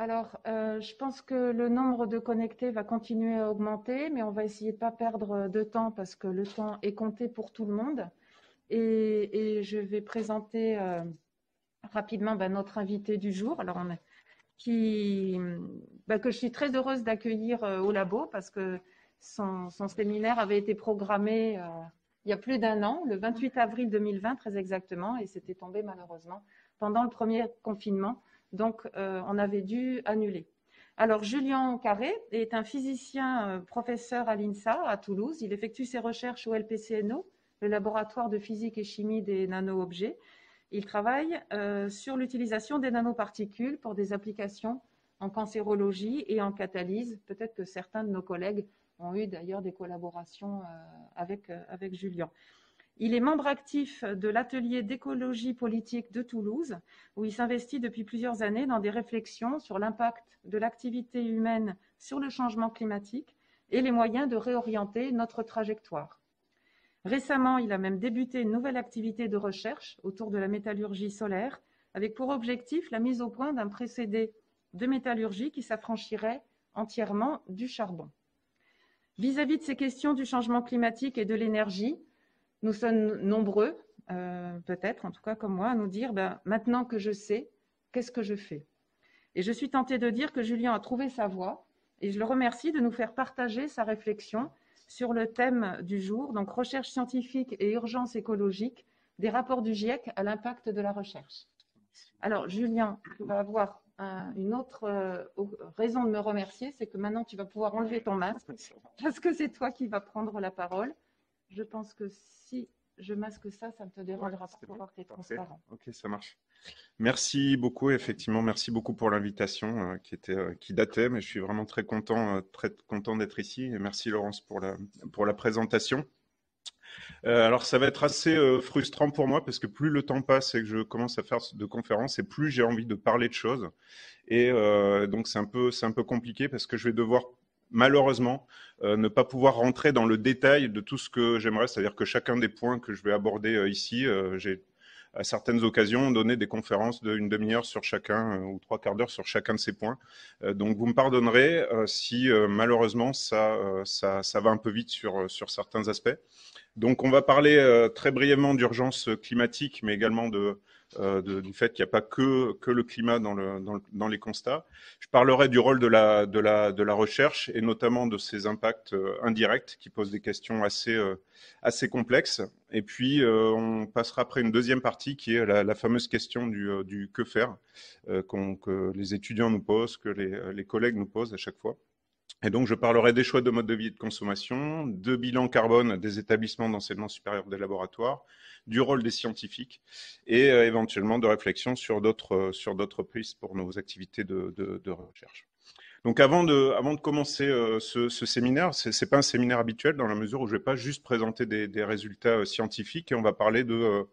Alors, euh, je pense que le nombre de connectés va continuer à augmenter, mais on va essayer de ne pas perdre de temps parce que le temps est compté pour tout le monde. Et, je vais présenter euh, rapidement bah, notre invité du jour. Bah, que je suis très heureuse d'accueillir euh, au labo parce que son, séminaire avait été programmé il y a plus d'un an, le 28 avril 2020 très exactement, et c'était tombé malheureusement pendant le premier confinement. Donc, euh, on avait dû annuler. Alors, Julien Carré est un physicien euh, professeur à l'INSA à Toulouse. Il effectue ses recherches au LPCNO, le laboratoire de physique et chimie des nano-objets. Il travaille euh, sur l'utilisation des nanoparticules pour des applications en cancérologie et en catalyse. Peut-être que certains de nos collègues ont eu d'ailleurs des collaborations avec, avec Julien. Il est membre actif de l'atelier d'écologie politique de Toulouse, où il s'investit depuis plusieurs années dans des réflexions sur l'impact de l'activité humaine sur le changement climatique et les moyens de réorienter notre trajectoire. Récemment, il a même débuté une nouvelle activité de recherche autour de la métallurgie solaire, avec pour objectif la mise au point d'un procédé de métallurgie qui s'affranchirait entièrement du charbon. Vis-à-vis -vis de ces questions du changement climatique et de l'énergie, nous sommes nombreux, euh, peut-être en tout cas comme moi, à nous dire ben, maintenant que je sais, qu'est-ce que je fais? Et je suis tentée de dire que Julien a trouvé sa voie et je le remercie de nous faire partager sa réflexion sur le thème du jour, donc recherche scientifique et urgence écologique, des rapports du GIEC à l'impact de la recherche. Alors, Julien, tu vas avoir une autre euh, raison de me remercier, c'est que maintenant tu vas pouvoir enlever ton masque parce que c'est toi qui vas prendre la parole. Je pense que si je masque ça, ça ne te dérangera pas pour voir que transparent. Ok, ça marche. Merci beaucoup, effectivement, merci beaucoup pour l'invitation euh, qui, était, euh, qui datait, mais je suis vraiment très content, euh, très content d'être ici. Et merci Laurence pour la, pour la présentation. alors ça va être assez frustrant pour moi parce que plus le temps passe et que je commence à faire de conférences et plus j'ai envie de parler de choses. Et donc c'est un, peu, un peu compliqué parce que je vais devoir malheureusement, euh, ne pas pouvoir rentrer dans le détail de tout ce que j'aimerais, c'est-à-dire que chacun des points que je vais aborder euh, ici, euh, j'ai à certaines occasions donné des conférences d'une demi-heure sur chacun ou trois quarts d'heure sur chacun de ces points. donc vous me pardonnerez si malheureusement ça, va un peu vite sur, sur certains aspects. Donc on va parler très brièvement d'urgence climatique, mais également de, euh, du fait qu'il n'y a pas que, que le climat dans, le, dans, les constats. Je parlerai du rôle de la, de, la, de la recherche et notamment de ses impacts euh, indirects qui posent des questions assez, euh, assez complexes. Et puis, on passera après une deuxième partie qui est la, fameuse question du, que faire que les étudiants nous posent, que les, les collègues nous posent à chaque fois. Et donc, je parlerai des choix de mode de vie et de consommation, de bilan carbone des établissements d'enseignement supérieur des laboratoires, du rôle des scientifiques et euh, éventuellement de réflexion sur d'autres euh, sur d'autres pistes pour nos activités de recherche. Donc avant de, commencer euh, ce, séminaire, ce n'est pas un séminaire habituel dans la mesure où je ne vais pas juste présenter des, résultats euh, scientifiques et on va parler de, euh,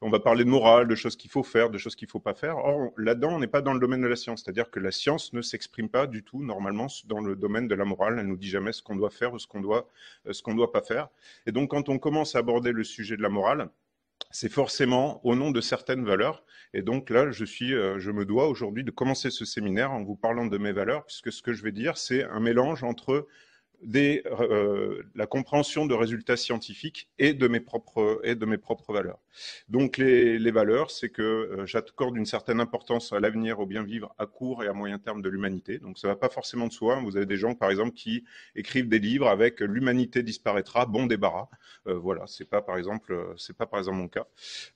on va parler de morale, de choses qu'il faut faire, de choses qu'il ne faut pas faire. Or, là-dedans, on n'est pas dans le domaine de la science, c'est-à-dire que la science ne s'exprime pas du tout normalement dans le domaine de la morale. Elle nous dit jamais ce qu'on doit faire ou ce qu'on doit, ce qu'on doit pas faire. Et donc, quand on commence à aborder le sujet de la morale, c'est forcément au nom de certaines valeurs. Et donc là, je, suis, euh, je me dois aujourd'hui de commencer ce séminaire en vous parlant de mes valeurs, puisque ce que je vais dire, c'est un mélange entre des, euh, la compréhension de résultats scientifiques et de mes propres, et de mes propres valeurs. Donc les, les valeurs, c'est que euh, j'accorde une certaine importance à l'avenir, au bien vivre à court et à moyen terme de l'humanité. Donc ça va pas forcément de soi. Vous avez des gens, par exemple, qui écrivent des livres avec l'humanité disparaîtra, bon débarras. Euh, voilà, c'est pas par exemple, c'est pas par exemple mon cas.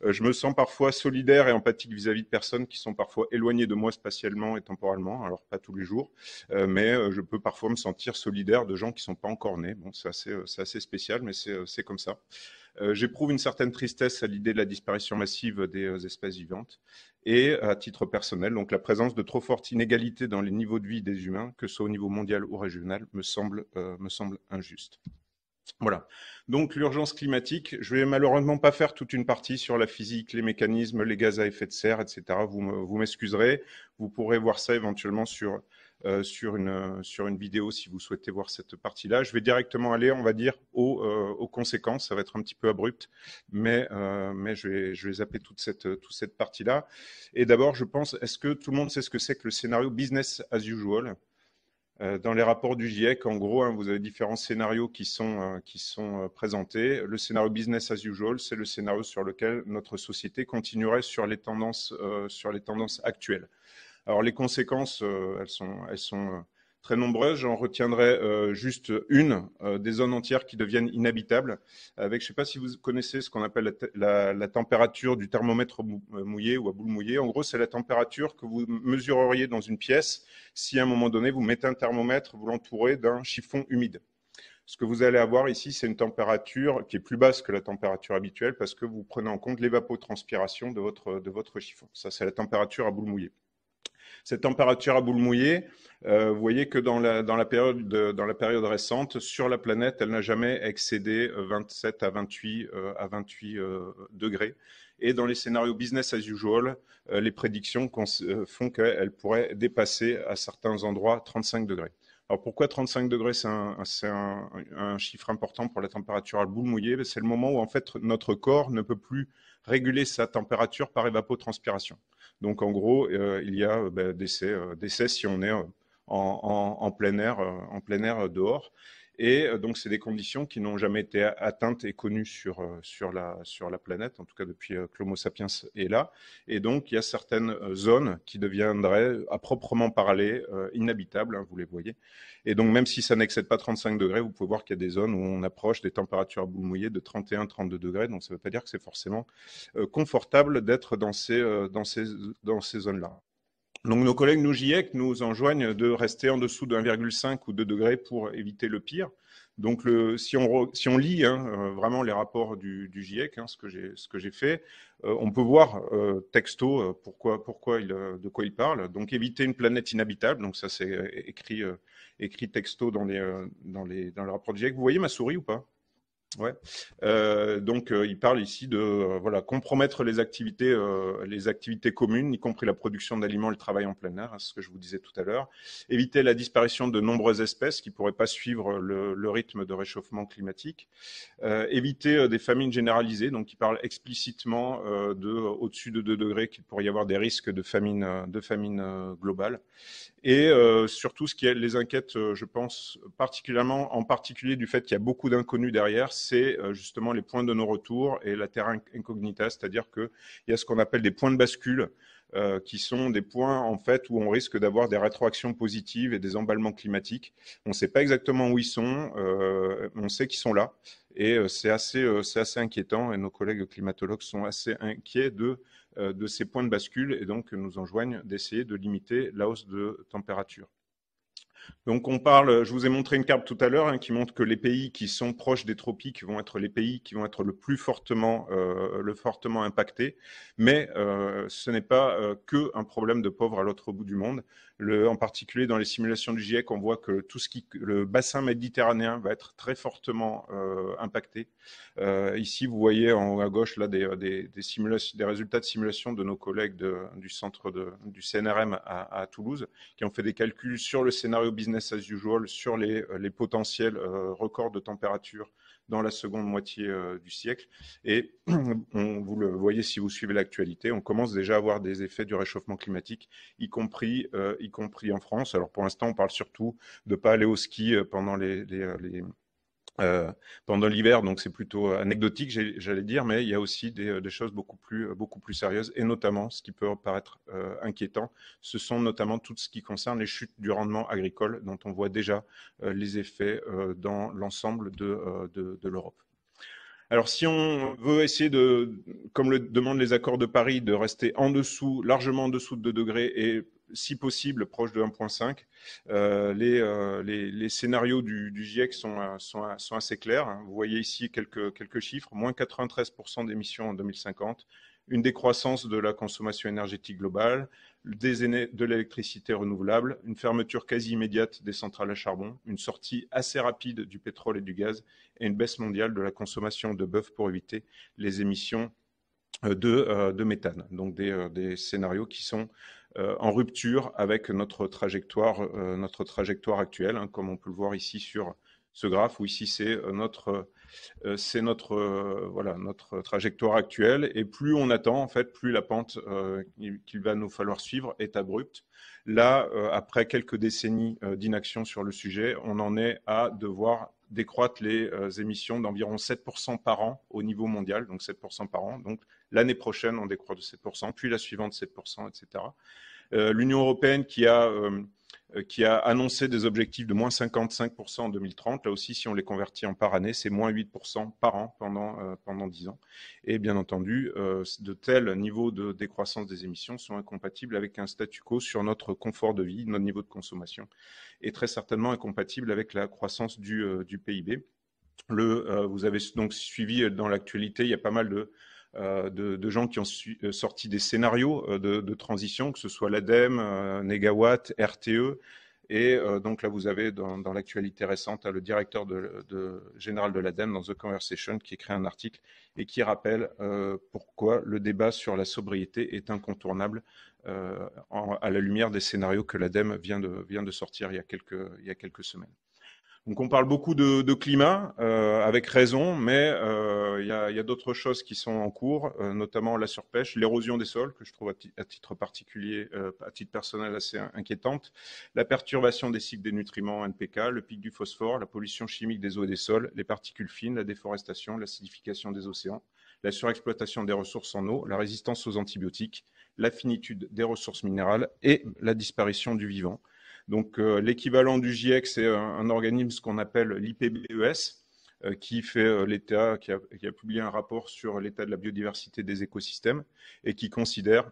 Euh, je me sens parfois solidaire et empathique vis-à-vis -vis de personnes qui sont parfois éloignées de moi spatialement et temporellement. Alors pas tous les jours, mais je peux parfois me sentir solidaire de gens qui sont pas encore nés. Bon, c'est assez, euh, spécial, mais c'est euh, comme ça. Euh, J'éprouve une certaine tristesse à l'idée de la disparition massive des espèces vivantes et à titre personnel, donc la présence de trop fortes inégalités dans les niveaux de vie des humains, que ce soit au niveau mondial ou régional, me semble, me semble injuste. Voilà. Donc l'urgence climatique, je vais malheureusement pas faire toute une partie sur la physique, les mécanismes, les gaz à effet de serre, etc. Vous m'excuserez. Vous pourrez voir ça éventuellement sur sur, une, sur une vidéo si vous souhaitez voir cette partie-là. Je vais directement aller, on va dire, aux, aux, conséquences. Ça va être un petit peu abrupt, mais, mais je, vais, je vais zapper toute cette, toute cette partie-là. Et d'abord, je pense, est-ce que tout le monde sait ce que c'est que le scénario business as usual? Euh, dans les rapports du GIEC, en gros, hein, vous avez différents scénarios qui sont, euh, qui sont euh, présentés. Le scénario business as usual, c'est le scénario sur lequel notre société continuerait sur les tendances, sur les tendances actuelles. Alors les conséquences, elles sont, elles sont très nombreuses. J'en retiendrai euh, juste une, euh, des zones entières qui deviennent inhabitables. Avec, je ne sais pas si vous connaissez ce qu'on appelle la, température du thermomètre euh, mouillé ou à boule mouillée. En gros, c'est la température que vous mesureriez dans une pièce si à un moment donné, vous mettez un thermomètre, vous l'entourez d'un chiffon humide. Ce que vous allez avoir ici, c'est une température qui est plus basse que la température habituelle parce que vous prenez en compte l'évapotranspiration de votre, de votre chiffon. Ça, c'est la température à boule mouillée. Cette température à boule mouillée, euh, vous voyez que dans la, période récente, sur la planète, elle n'a jamais excédé 27 à 28, euh, à 28 euh, degrés. Et dans les scénarios business as usual, les prédictions font qu'elle pourrait dépasser à certains endroits 35 degrés. Alors pourquoi 35 degrés, c'est un, chiffre important pour la température à boule mouillée? C'est le moment où en fait notre corps ne peut plus réguler sa température par évapotranspiration. Donc en gros, euh, il y a euh, bah, euh, d'essais, si on est en, plein air, en plein air dehors. Et donc, c'est des conditions qui n'ont jamais été atteintes et connues sur, sur, la, sur la planète, en tout cas depuis que l'Homo sapiens est là. Et donc, il y a certaines zones qui deviendraient, à proprement parler, inhabitables, hein, vous les voyez. Et donc, même si ça n'excède pas 35 degrés, vous pouvez voir qu'il y a des zones où on approche des températures à boule mouillée de 31-32 degrés. Donc, ça ne veut pas dire que c'est forcément euh, confortable d'être dans ces, euh, dans ces, dans ces zones-là. Donc, nos collègues, nous GIEC, nous enjoignent de rester en dessous de 1,5 ou 2 degrés pour éviter le pire. Donc, le, si, on, si, on, lit hein, euh, vraiment les rapports du, du GIEC, hein, ce que j'ai fait, euh, on peut voir euh, texto pourquoi, pourquoi il, de quoi il parle. Donc, éviter une planète inhabitable. Donc, ça, c'est écrit, écrit texto dans, les, dans, les, dans le rapport du GIEC. Vous voyez ma souris ou pas? Ouais. Euh, donc, euh, il parle ici de euh, voilà compromettre les activités, les activités communes, y compris la production d'aliments et le travail en plein air, hein, ce que je vous disais tout à l'heure. Éviter la disparition de nombreuses espèces qui pourraient pas suivre le, le rythme de réchauffement climatique. éviter des famines généralisées. Donc, il parle explicitement de au-dessus de 2 degrés qu'il pourrait y avoir des risques de famine, de famine globale. Et surtout, ce qui les inquiète, je pense particulièrement, en particulier du fait qu'il y a beaucoup d'inconnus derrière c'est euh, justement les points de non-retour et la terra incognita, c'est-à-dire qu'il y a ce qu'on appelle des points de bascule, euh, qui sont des points en fait où on risque d'avoir des rétroactions positives et des emballements climatiques. On ne sait pas exactement où ils sont, euh, on sait qu'ils sont là, et c'est assez, assez inquiétant. Et nos collègues climatologues sont assez inquiets de, de ces points de bascule et donc nous enjoignent d'essayer de limiter la hausse de température. Donc on parle, je vous ai montré une carte tout à l'heure hein, qui montre que les pays qui sont proches des tropiques vont être les pays qui vont être le plus fortement, euh, le fortement impactés, mais euh, ce n'est pas euh, que un problème de pauvres à l'autre bout du monde. En particulier dans les simulations du GIEC, on voit que tout ce qui, le bassin méditerranéen va être très fortement euh, impacté. Ici, vous voyez à gauche là des, des, résultats de simulation de nos collègues du centre du CNRM à, Toulouse, qui ont fait des calculs sur le scénario business as usual, sur les, les potentiels euh, records de température dans la seconde moitié euh, du siècle. Et on, vous le voyez si vous suivez l'actualité, on commence déjà à avoir des effets du réchauffement climatique, y compris, euh, y compris en France. Alors pour l'instant, on parle surtout de ne pas aller au ski euh, pendant les euh, pendant l'hiver, donc c'est plutôt anecdotique, j'allais dire, mais il y a aussi des, des, choses beaucoup plus, beaucoup plus sérieuses, et notamment, ce qui peut paraître euh, inquiétant, ce sont notamment tout ce qui concerne les chutes du rendement agricole, dont on voit déjà euh, les effets euh, dans l'ensemble de, euh, de, de l'Europe. Alors, si on veut essayer de, comme le demandent les accords de Paris, de rester en dessous, largement en dessous de 2 degrés et si possible proche de 1.5. Euh, les, euh, les, les, scénarios du, GIEC sont, euh, sont, assez clairs. Hein. Vous voyez ici quelques, chiffres. Moins 93% d'émissions en 2050, une décroissance de la consommation énergétique globale, des, de l'électricité renouvelable, une fermeture quasi immédiate des centrales à charbon, une sortie assez rapide du pétrole et du gaz et une baisse mondiale de la consommation de bœuf pour éviter les émissions de, méthane. Donc des scénarios qui sont en rupture avec notre trajectoire, notre trajectoire actuelle, hein, comme on peut le voir ici sur ce graphe, où ici c'est notre euh, c'est notre, euh, voilà, notre trajectoire actuelle. Et plus on attend, en fait, plus la pente euh, qu'il va nous falloir suivre est abrupte. Là, après quelques décennies d'inaction sur le sujet, on en est à devoir décroître les émissions d'environ 7% par an au niveau mondial, donc 7% par an. Donc l'année prochaine, on décroît de 7%, puis la suivante 7%, etc. L'Union européenne qui a euh, qui a annoncé des objectifs de moins 55% en 2030. Là aussi, si on les convertit en par année, c'est moins 8% par an pendant, euh, pendant 10 ans. Et bien entendu, euh, de tels niveaux de décroissance des émissions sont incompatibles avec un statu quo sur notre confort de vie, notre niveau de consommation, et très certainement incompatibles avec la croissance du, PIB. Vous avez donc suivi dans l'actualité, il y a pas mal de euh, de, gens qui ont euh, sorti des scénarios euh, de, transition, que ce soit l'ADEME, Negawatt, RTE. Et donc là, vous avez dans, l'actualité récente le directeur général de l'ADEME dans The Conversation qui écrit un article et qui rappelle pourquoi le débat sur la sobriété est incontournable à la lumière des scénarios que l'ADEME vient de, vient de sortir il y a quelques semaines. Donc on parle beaucoup de, climat, euh, avec raison, mais euh, il y a, d'autres choses qui sont en cours, euh, notamment la surpêche, l'érosion des sols, que je trouve à, titre particulier, à titre personnel assez inquiétante, la perturbation des cycles des nutriments NPK, le pic du phosphore, la pollution chimique des eaux et des sols, les particules fines, la déforestation, l'acidification des océans, la surexploitation des ressources en eau, la résistance aux antibiotiques, la finitude des ressources minérales et la disparition du vivant. Donc euh, l'équivalent du GIEC, c'est un, organisme qu'on appelle l'IPBES, euh, qui fait euh, l'État, qui a, publié un rapport sur l'état de la biodiversité des écosystèmes et qui considère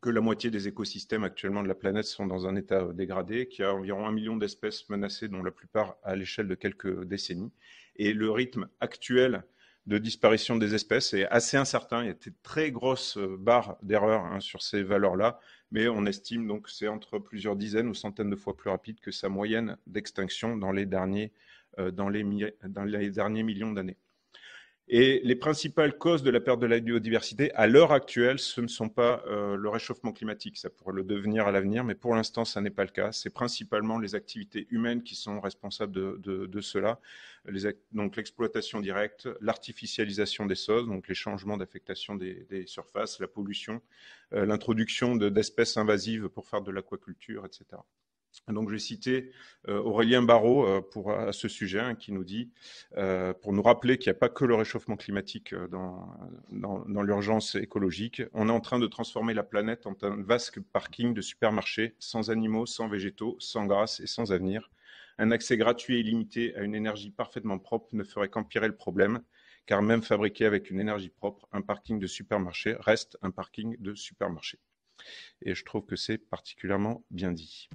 que la moitié des écosystèmes actuellement de la planète sont dans un état dégradé, qu'il y a environ un million d'espèces menacées, dont la plupart à l'échelle de quelques décennies. Et le rythme actuel de disparition des espèces est assez incertain. Il y a de très grosses barres d'erreur hein, sur ces valeurs-là mais on estime donc que c'est entre plusieurs dizaines ou centaines de fois plus rapide que sa moyenne d'extinction dans les derniers, euh, dans les, dans les derniers millions d'années. Et les principales causes de la perte de la biodiversité, à l'heure actuelle, ce ne sont pas euh, le réchauffement climatique. Ça pourrait le devenir à l'avenir, mais pour l'instant, ça n'est pas le cas. C'est principalement les activités humaines qui sont responsables de, cela. donc l'exploitation directe, l'artificialisation des sols, donc les changements d'affectation des, surfaces, la pollution, euh, l'introduction d'espèces invasives pour faire de l'aquaculture, etc. Donc, je vais citer euh, Aurélien Barraud euh, pour, à ce sujet, hein, qui nous dit, euh, pour nous rappeler qu'il n'y a pas que le réchauffement climatique dans, dans, l'urgence écologique, on est en train de transformer la planète en un vaste parking de supermarchés, sans animaux, sans végétaux, sans grâce et sans avenir. Un accès gratuit et illimité à une énergie parfaitement propre ne ferait qu'empirer le problème, car même fabriqué avec une énergie propre, un parking de supermarché reste un parking de supermarché. Et je trouve que c'est particulièrement bien dit.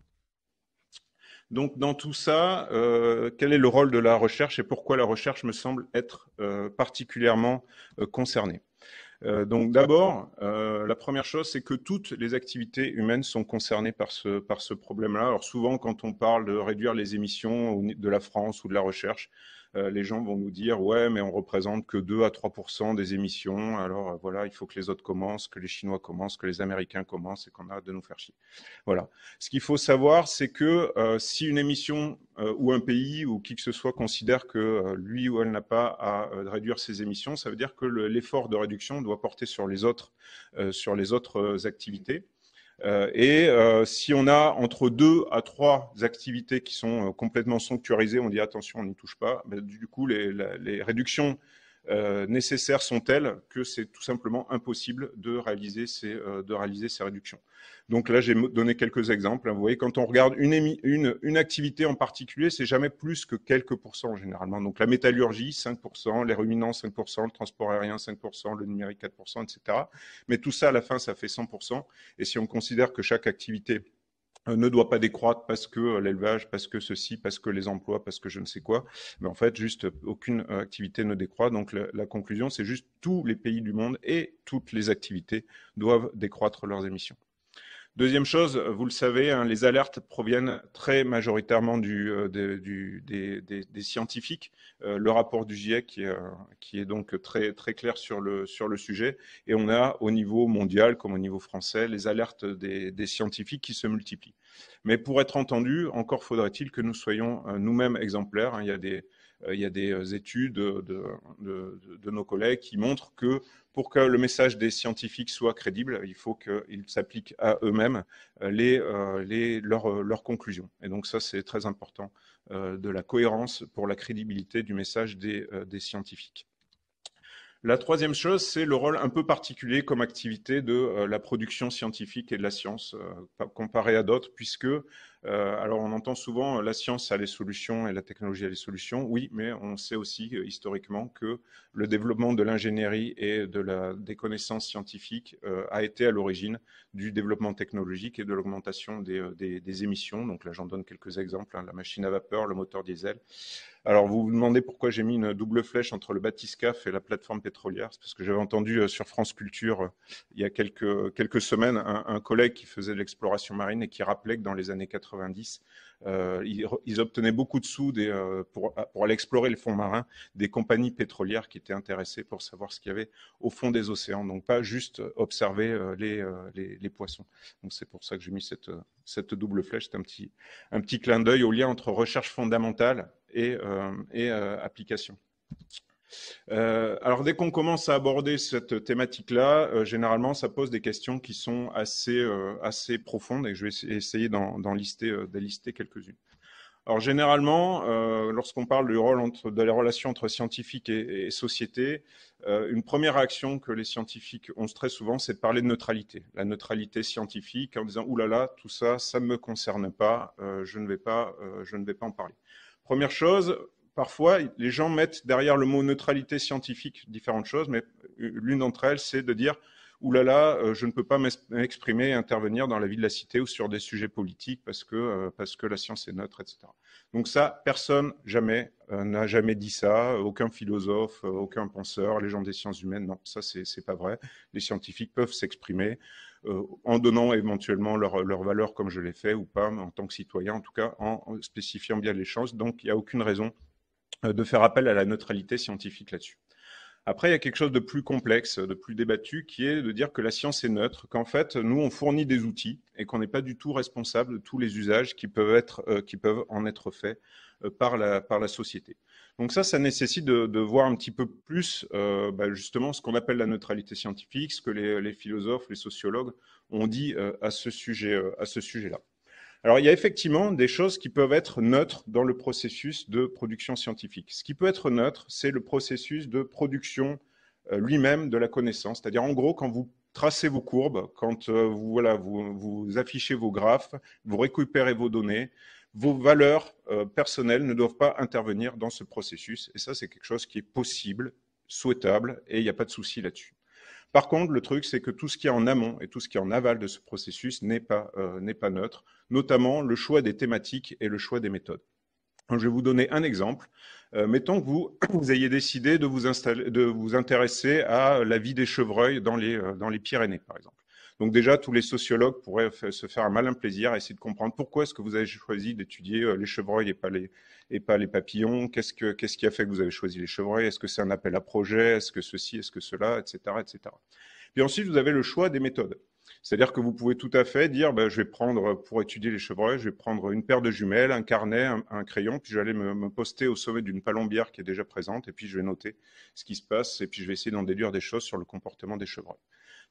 Donc dans tout ça, euh, quel est le rôle de la recherche et pourquoi la recherche me semble être euh, particulièrement euh, concernée? Donc d'abord, la première chose, c'est que toutes les activités humaines sont concernées par ce, par ce problème-là. Alors souvent, quand on parle de réduire les émissions de la France ou de la recherche, les gens vont nous dire ouais, mais on représente que 2 à 3 des émissions. Alors euh, voilà, il faut que les autres commencent, que les Chinois commencent, que les Américains commencent et qu'on arrête de nous faire chier. Voilà. Ce qu'il faut savoir, c'est que euh, si une émission ou un pays ou qui que ce soit considère que lui ou elle n'a pas à réduire ses émissions, ça veut dire que l'effort de réduction doit porter sur les autres, sur les autres activités. Euh, et euh, si on a entre deux à trois activités qui sont euh, complètement sanctuarisées, on dit attention, on n'y touche pas. Ben, du coup, les, les réductions nécessaires sont telles que c'est tout simplement impossible de réaliser ces, de réaliser ces réductions. Donc là, j'ai donné quelques exemples. Vous voyez, quand on regarde une, une, une activité en particulier, c'est jamais plus que quelques pourcents généralement. Donc la métallurgie, 5%, les ruminants, 5%, le transport aérien, 5%, le numérique, 4%, etc. Mais tout ça, à la fin, ça fait 100%. Et si on considère que chaque activité euh, ne doit pas décroître parce que euh, l'élevage, parce que ceci, parce que les emplois, parce que je ne sais quoi. Mais en fait, juste aucune euh, activité ne décroît. Donc la, la conclusion, c'est juste tous les pays du monde et toutes les activités doivent décroître leurs émissions. Deuxième chose, vous le savez, hein, les alertes proviennent très majoritairement euh, des, scientifiques. Euh, le rapport du GIEC qui est, euh, qui est, donc très, très clair sur le, sur le sujet. Et on a au niveau mondial comme au niveau français les alertes des, scientifiques qui se multiplient. Mais pour être entendu, encore faudrait-il que nous soyons nous-mêmes exemplaires. Hein. Il y a des, il y a des études de, nos collègues qui montrent que pour que le message des scientifiques soit crédible, il faut qu'ils s'appliquent à eux-mêmes euh, euh, leurs, conclusions. Et donc ça, c'est très important euh, de la cohérence pour la crédibilité du message des, des scientifiques. La troisième chose, c'est le rôle un peu particulier comme activité de euh, la production scientifique et de la science euh, comparé à d'autres, puisque, euh, alors on entend souvent la science a les solutions et la technologie a les solutions, oui, mais on sait aussi historiquement que le développement de l'ingénierie et de la, des connaissances scientifiques a été à l'origine du développement technologique et de l'augmentation des, émissions. Donc là, j'en donne quelques exemples, hein, la machine à vapeur, le moteur diesel. Alors, vous vous demandez pourquoi j'ai mis une double flèche entre le bathyscaphe et la plateforme pétrolière. C'est parce que j'avais entendu euh, sur France Culture, euh, il y a quelques, quelques semaines, un, collègue qui faisait de l'exploration marine et qui rappelait que dans les années 90, euh, ils, obtenaient beaucoup de sous des, pour, aller explorer le fond marin des compagnies pétrolières qui étaient intéressées pour savoir ce qu'il y avait au fond des océans. Donc, pas juste observer les, les, poissons. Donc, c'est pour ça que j'ai mis cette, double flèche. C'est un petit, clin d'œil au lien entre recherche fondamentale et, euh, euh, application. Euh, alors dès qu'on commence à aborder cette thématique-là, généralement ça pose des questions qui sont assez, assez profondes et je vais essayer d'en lister, quelques-unes. Alors généralement, lorsqu'on parle du rôle entre, de la relation entre scientifiques et, société, une première réaction que les scientifiques ont très souvent, c'est de parler de neutralité, la neutralité scientifique, en disant oulala, là là, tout ça, ça ne me concerne pas, je ne vais pas, je ne vais pas en parler. Première chose, parfois, les gens mettent derrière le mot neutralité scientifique différentes choses, mais l'une d'entre elles, c'est de dire oulala, là euh, là, je ne peux pas m'exprimer et intervenir dans la vie de la cité ou sur des sujets politiques parce que, euh, parce que la science est neutre, etc. Donc ça, personne jamais euh, n'a jamais dit ça, aucun philosophe, aucun penseur, les gens des sciences humaines, non, ça c'est pas vrai. Les scientifiques peuvent s'exprimer. Euh, en donnant éventuellement leur, leur valeur comme je l'ai fait ou pas, en tant que citoyen, en tout cas en spécifiant bien les chances. Donc il n'y a aucune raison euh, de faire appel à la neutralité scientifique là-dessus. Après, il y a quelque chose de plus complexe, de plus débattu, qui est de dire que la science est neutre, qu'en fait, nous, on fournit des outils et qu'on n'est pas du tout responsable de tous les usages qui peuvent, euh, en être faits par, la, par la société. Donc ça, ça nécessite de, voir un petit peu plus euh, bah, justement ce qu'on appelle la neutralité scientifique, ce que les, philosophes, les sociologues ont dit euh, à ce sujet, euh, à ce sujet-là. Alors, il y a effectivement des choses qui peuvent être neutres dans le processus de production scientifique. Ce qui peut être neutre, c'est le processus de production lui-même de la connaissance. C'est-à-dire, en gros, quand vous tracez vos courbes, quand vous, vous affichez vos graphes, vous récupérez vos données, vos valeurs euh, personnelles ne doivent pas intervenir dans ce processus. Et ça, c'est quelque chose qui est possible, souhaitable, et il n'y a pas de souci là-dessus. Par contre, le truc, c'est que tout ce qui est en amont et tout ce qui est en aval de ce processus n'est pas, euh, neutre, notamment le choix des thématiques et le choix des méthodes. je vais vous donner un exemple. Euh, mettons que vous, ayez décidé de vous, intéresser à la vie des chevreuils dans les, dans les Pyrénées, par exemple. Donc déjà, tous les sociologues pourraient se faire un malin plaisir à essayer de comprendre pourquoi est-ce que vous avez choisi d'étudier euh, les chevreuils et pas les, et pas les papillons. Qu'est-ce, que, qu'est-ce qui a fait que vous avez choisi les chevreuils? Est-ce que c'est un appel à projet? Est-ce que ceci? Est-ce que cela? Etc. etc. Puis ensuite, vous avez le choix des méthodes. C'est-à-dire que vous pouvez tout à fait dire, ben, je vais prendre, pour étudier les chevreuils, je vais prendre une paire de jumelles, un carnet, un, crayon, puis je vais aller me, me, poster au sommet d'une palombière qui est déjà présente, et puis je vais noter ce qui se passe, et puis je vais essayer d'en déduire des choses sur le comportement des chevreuils.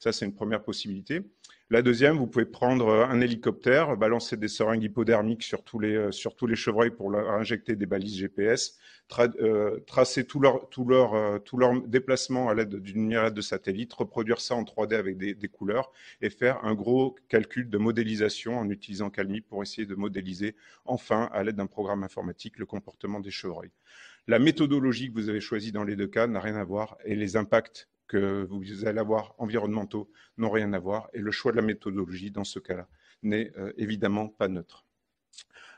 Ça, c'est une première possibilité. La deuxième, vous pouvez prendre un hélicoptère, balancer des seringues hypodermiques sur tous les, euh, chevreuils pour injecter des balises GPS, euh, tracer tout leur, tout, leur, euh, tout leur déplacement à l'aide d'une myriade de satellites, reproduire ça en 3D avec des, des, couleurs et faire un gros calcul de modélisation en utilisant Calmi pour essayer de modéliser enfin, à l'aide d'un programme informatique, le comportement des chevreuils. La méthodologie que vous avez choisie dans les deux cas n'a rien à voir et les impacts que vous allez avoir environnementaux n'ont rien à voir et le choix de la méthodologie dans ce cas-là n'est euh, évidemment pas neutre.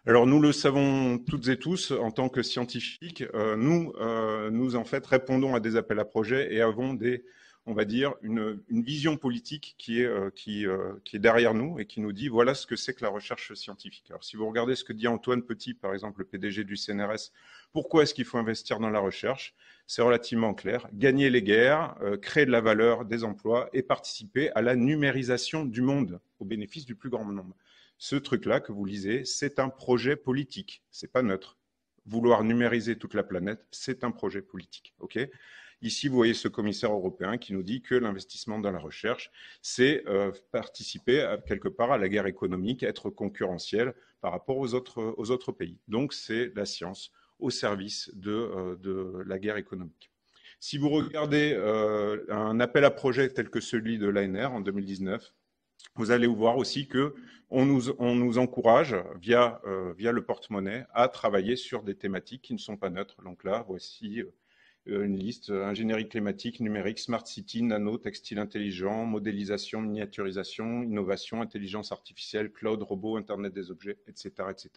Alors nous le savons toutes et tous en tant que scientifiques, euh, nous, euh, nous en fait répondons à des appels à projets et avons des on va dire, une, vision politique qui est, qui est derrière nous et qui nous dit voilà ce que c'est que la recherche scientifique. Alors, si vous regardez ce que dit Antoine Petit, par exemple, le PDG du CNRS, pourquoi est-ce qu'il faut investir dans la recherche? C'est relativement clair. Gagner les guerres, euh, créer de la valeur, des emplois et participer à la numérisation du monde au bénéfice du plus grand nombre. Ce truc-là que vous lisez, c'est un projet politique, c'est pas neutre. Vouloir numériser toute la planète, c'est un projet politique. Ici, vous voyez ce commissaire européen qui nous dit que l'investissement dans la recherche, c'est euh, participer quelque part à la guerre économique, être concurrentiel par rapport aux autres, aux autres pays. Donc, c'est la science au service de, euh, de, la guerre économique. Si vous regardez euh, un appel à projet tel que celui de l'ANR en 2019, vous allez voir aussi que on nous, nous encourage via, via le porte-monnaie à travailler sur des thématiques qui ne sont pas neutres. Donc là, voici euh, une liste euh, ingénierie climatique, numérique, smart city, nano, textile intelligent, modélisation, miniaturisation, innovation, intelligence artificielle, cloud, robot, Internet des objets, etc., etc.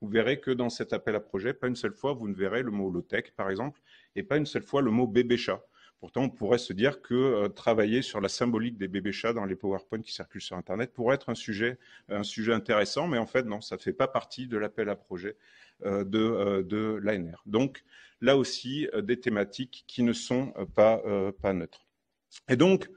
Vous verrez que dans cet appel à projet, pas une seule fois, vous ne verrez le mot low-tech, par exemple, et pas une seule fois le mot bébé chat. Pourtant, on pourrait se dire que euh, travailler sur la symbolique des bébés chats dans les PowerPoint qui circulent sur Internet pourrait être un sujet, intéressant, mais en fait, non, ça ne fait pas partie de l'appel à projet de, de l'ANR. Donc, là aussi euh, des thématiques qui ne sont euh, euh, pas neutres. Et donc,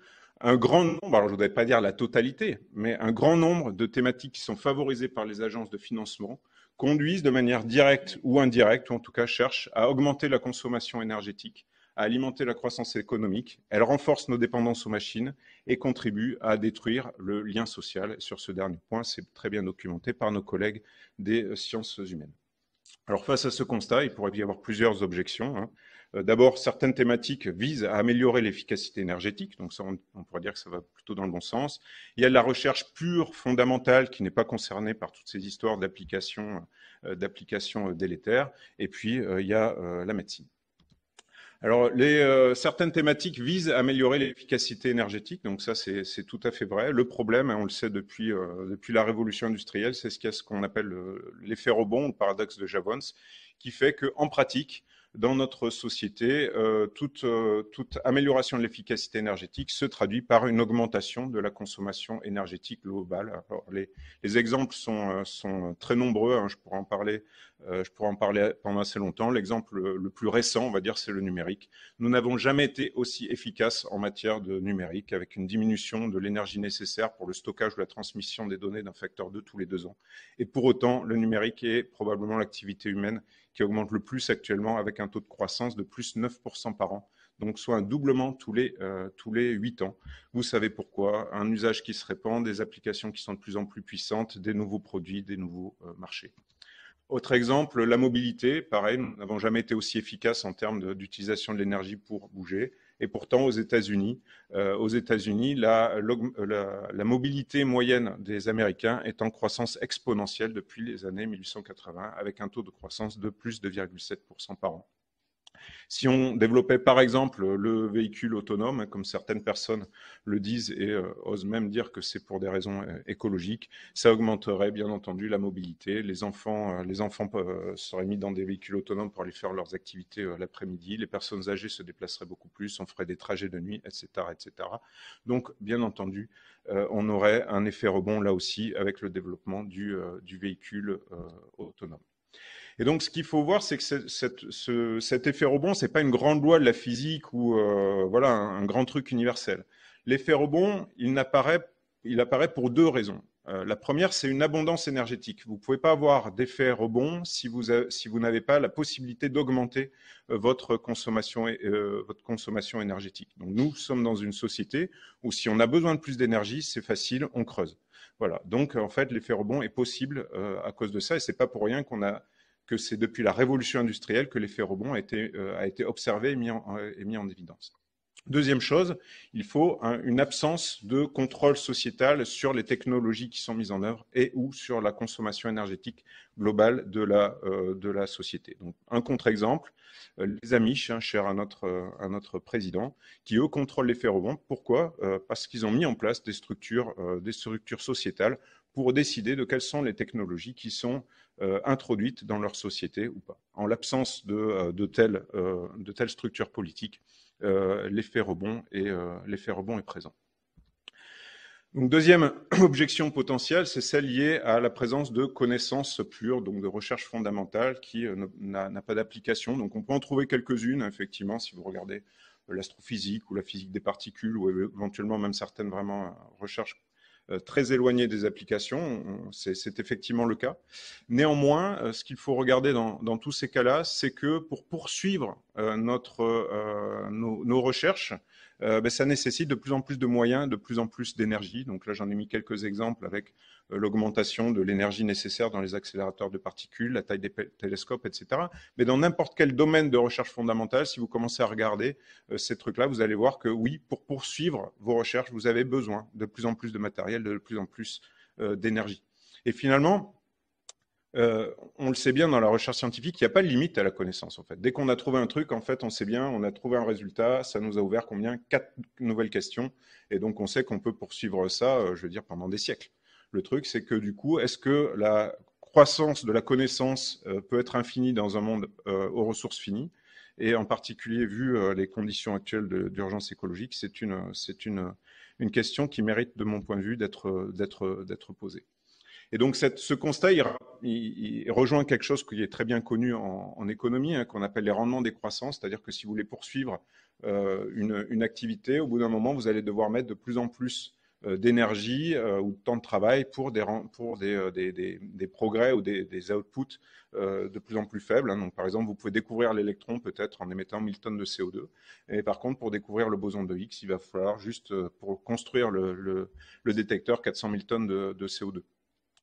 un grand nombre, alors je ne voudrais pas dire la totalité, mais un grand nombre de thématiques qui sont favorisées par les agences de financement conduisent de manière directe ou indirecte, ou en tout cas cherchent à augmenter la consommation énergétique, à alimenter la croissance économique, elles renforcent nos dépendances aux machines et contribuent à détruire le lien social. Sur ce dernier point, c'est très bien documenté par nos collègues des sciences humaines. Alors face à ce constat, il pourrait y avoir plusieurs objections. Hein. Euh, d'abord, certaines thématiques visent à améliorer l'efficacité énergétique, donc ça, on, pourrait dire que ça va plutôt dans le bon sens. Il y a de la recherche pure, fondamentale, qui n'est pas concernée par toutes ces histoires d'applications euh, euh, délétères. Et puis, il y a la médecine. Alors, les, euh, certaines thématiques visent à améliorer l'efficacité énergétique, donc ça c'est tout à fait vrai. Le problème, hein, on le sait depuis, euh, depuis la révolution industrielle, c'est ce qu'on appelle l'effet rebond, le paradoxe de Jevons, qui fait qu'en pratique, dans notre société, euh, toute, euh, toute, amélioration de l'efficacité énergétique se traduit par une augmentation de la consommation énergétique globale. Les, les, exemples sont, euh, très nombreux, hein, je, pourrais en parler, je pourrais en parler pendant assez longtemps. L'exemple le plus récent, on va dire, c'est le numérique. Nous n'avons jamais été aussi efficaces en matière de numérique, avec une diminution de l'énergie nécessaire pour le stockage ou la transmission des données d'un facteur 2 tous les deux ans. Et pour autant, le numérique est probablement l'activité humaine qui augmente le plus actuellement avec un taux de croissance de plus 9% par an. Donc, soit un doublement tous les, euh, tous les 8 ans. Vous savez pourquoi. Un usage qui se répand, des applications qui sont de plus en plus puissantes, des nouveaux produits, des nouveaux euh, marchés. Autre exemple, la mobilité. Pareil, nous n'avons jamais été aussi efficaces en termes d'utilisation de l'énergie pour bouger. Et pourtant, aux États-Unis, euh, la, mobilité moyenne des Américains est en croissance exponentielle depuis les années 1880, avec un taux de croissance de plus de 2,7% par an. Si on développait par exemple le véhicule autonome, comme certaines personnes le disent et euh, osent même dire que c'est pour des raisons euh, écologiques, ça augmenterait bien entendu la mobilité. Les enfants, euh, les seraient mis dans des véhicules autonomes pour aller faire leurs activités l'après-midi. Les personnes âgées se déplaceraient beaucoup plus, on ferait des trajets de nuit, etc. etc. Donc, bien entendu, on aurait un effet rebond là aussi avec le développement du véhicule autonome. Et donc, ce qu'il faut voir, c'est que ce, cet effet rebond, c'est pas une grande loi de la physique ou euh, voilà un, grand truc universel. L'effet rebond, il apparaît, pour deux raisons. Euh, la première, c'est une abondance énergétique. Vous ne pouvez pas avoir d'effet rebond si vous, si vous n'avez pas la possibilité d'augmenter euh, votre, consommation, votre consommation énergétique. Donc nous sommes dans une société où si on a besoin de plus d'énergie, c'est facile, on creuse. Voilà. Donc en fait, l'effet rebond est possible à cause de ça, et c'est pas pour rien qu'on a que c'est depuis la révolution industrielle que l'effet rebond a été, euh, observé et mis, en, et mis, en, évidence. Deuxième chose, il faut une absence de contrôle sociétal sur les technologies qui sont mises en œuvre et ou sur la consommation énergétique globale de la, euh, société. Un contre-exemple, euh, les Amish, hein, chers à notre, président, qui eux contrôlent l'effet rebond. Pourquoi? Parce qu'ils ont mis en place des structures sociétales pour décider de quelles sont les technologies qui sont euh, introduites dans leur société ou pas. En l'absence de, euh, de, telles, euh, de telles structures politiques, l'effet rebond, l'effet rebond est présent. Donc, deuxième objection potentielle, c'est celle liée à la présence de connaissances pures, donc de recherche fondamentale qui n'a pas d'application. Donc on peut en trouver quelques-unes, effectivement, si vous regardez l'astrophysique ou la physique des particules ou éventuellement même certaines vraiment recherches très éloigné des applications. C'est effectivement le cas. Néanmoins, euh, ce qu'il faut regarder dans, tous ces cas-là, c'est que pour poursuivre euh, notre, nos, recherches, ben, ça nécessite de plus en plus de moyens, de plus en plus d'énergie. Donc là, j'en ai mis quelques exemples avec euh, l'augmentation de l'énergie nécessaire dans les accélérateurs de particules, la taille des télescopes, etc. Mais dans n'importe quel domaine de recherche fondamentale, si vous commencez à regarder euh, ces trucs-là, vous allez voir que oui, pour poursuivre vos recherches, vous avez besoin de plus en plus de matériel, de plus en plus euh, d'énergie. Et finalement, on le sait bien dans la recherche scientifique, il n'y a pas de limite à la connaissance en fait. Dès qu'on a trouvé un truc, en fait, on sait bien, on a trouvé un résultat, ça nous a ouvert combien? Quatre nouvelles questions, et donc on sait qu'on peut poursuivre ça, je veux dire, pendant des siècles. Le truc, c'est que du coup, est-ce que la croissance de la connaissance euh, peut être infinie dans un monde euh, aux ressources finies? Et en particulier, vu euh, les conditions actuelles d'urgence écologique, c'est une, question qui mérite, de mon point de vue, d'être posée. Et donc, ce constat, il, rejoint quelque chose qui est très bien connu en, économie, hein, qu'on appelle les rendements décroissants, c'est-à-dire que si vous voulez poursuivre une, une, activité, au bout d'un moment, vous allez devoir mettre de plus en plus euh, d'énergie euh, ou de temps de travail pour des, euh, progrès ou des, outputs de plus en plus faibles. Hein. Donc, par exemple, vous pouvez découvrir l'électron peut-être en émettant 1000 tonnes de CO2. Et par contre, pour découvrir le boson de Higgs, il va falloir juste, pour construire le, le, détecteur, 400 000 tonnes de, de CO2.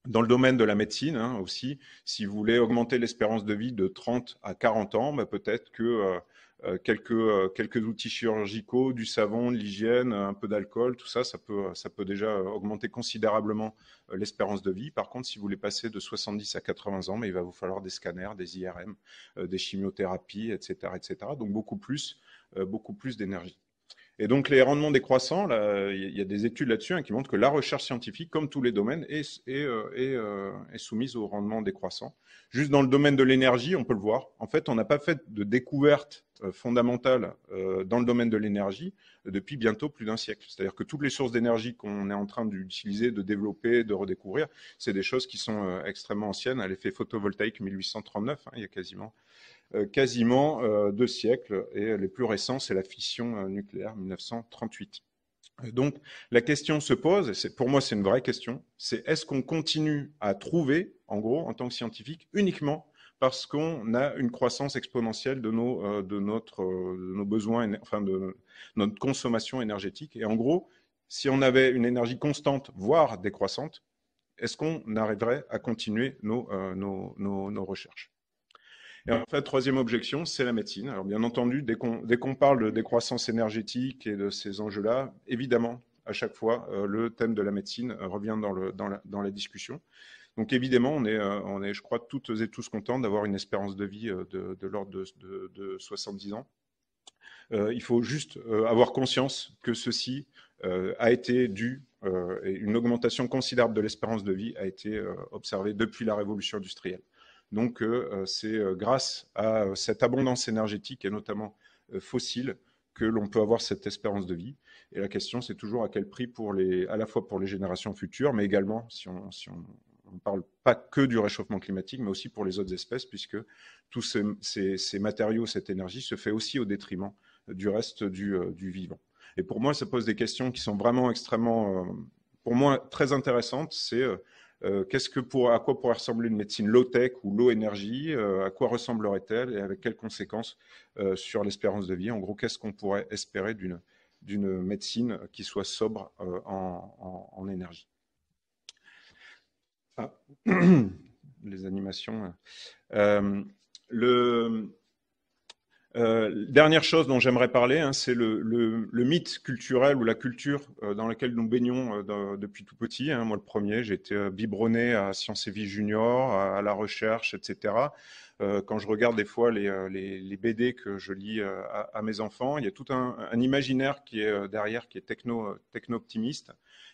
Dans le domaine de la médecine hein, aussi, si vous voulez augmenter l'espérance de vie de 30 à 40 ans, bah, peut-être que euh, quelques, euh, quelques outils chirurgicaux, du savon, de l'hygiène, un peu d'alcool, tout ça, ça peut, déjà augmenter considérablement euh, l'espérance de vie. Par contre, si vous voulez passer de 70 à 80 ans, mais il va vous falloir des scanners, des IRM, des chimiothérapies, etc., etc. Donc beaucoup plus, beaucoup plus d'énergie. Et donc les rendements décroissants, il y a des études là-dessus hein, qui montrent que la recherche scientifique, comme tous les domaines, est, est soumise au rendement décroissant. Juste dans le domaine de l'énergie, on peut le voir. En fait, on n'a pas fait de découverte euh, fondamentale euh, dans le domaine de l'énergie depuis bientôt plus d'un siècle. C'est-à-dire que toutes les sources d'énergie qu'on est en train d'utiliser, de développer, de redécouvrir, c'est des choses qui sont euh, extrêmement anciennes. À l'effet photovoltaïque 1839, hein, il y a quasiment, quasiment deux siècles. Et les plus récents, c'est la fission nucléaire 1938. Donc la question se pose, et pour moi c'est une vraie question, c'est est-ce qu'on continue à trouver, en gros, en tant que scientifique, uniquement parce qu'on a une croissance exponentielle de nos, euh, euh, besoins, enfin de notre consommation énergétique? Et en gros, si on avait une énergie constante, voire décroissante, est-ce qu'on arriverait à continuer euh, nos recherches? Et en troisième objection, c'est la médecine. Alors bien entendu, dès qu'on parle de décroissance énergétique et de ces enjeux-là, évidemment, à chaque fois, euh, le thème de la médecine euh, revient dans, la, discussion. Donc évidemment, on est, euh, on est, je crois, toutes et tous contents d'avoir une espérance de vie de, l'ordre de, de, de, 70 ans. Il faut juste avoir conscience que ceci a été dû, et une augmentation considérable de l'espérance de vie a été observée depuis la révolution industrielle. Donc euh, c'est euh, grâce à euh, cette abondance énergétique et notamment fossile que l'on peut avoir cette espérance de vie. Et la question, c'est toujours à quel prix pour les, à la fois pour les générations futures, mais également, si on ne parle pas que du réchauffement climatique, mais aussi pour les autres espèces, puisque tous ces, matériaux, cette énergie se fait aussi au détriment du reste du, vivant. Et pour moi, ça pose des questions qui sont vraiment extrêmement, pour moi, très intéressantes. C'est euh, qu'est-ce que pour, à quoi pourrait ressembler une médecine low-tech ou low-énergie euh, À quoi ressemblerait-elle et avec quelles conséquences euh, sur l'espérance de vie? En gros, qu'est-ce qu'on pourrait espérer d'une d'une médecine qui soit sobre en, énergie? Ah. Les animations. le, euh, dernière chose dont j'aimerais parler, hein, c'est le, mythe culturel ou la culture euh, dans laquelle nous baignons euh, depuis tout petit. Hein. Moi, le premier, j'ai été biberonné à Sciences et Vie Junior, à, la recherche, etc. quand je regarde des fois les, BD que je lis à, mes enfants, il y a tout un, imaginaire qui est derrière, qui est techno, techno-optimiste.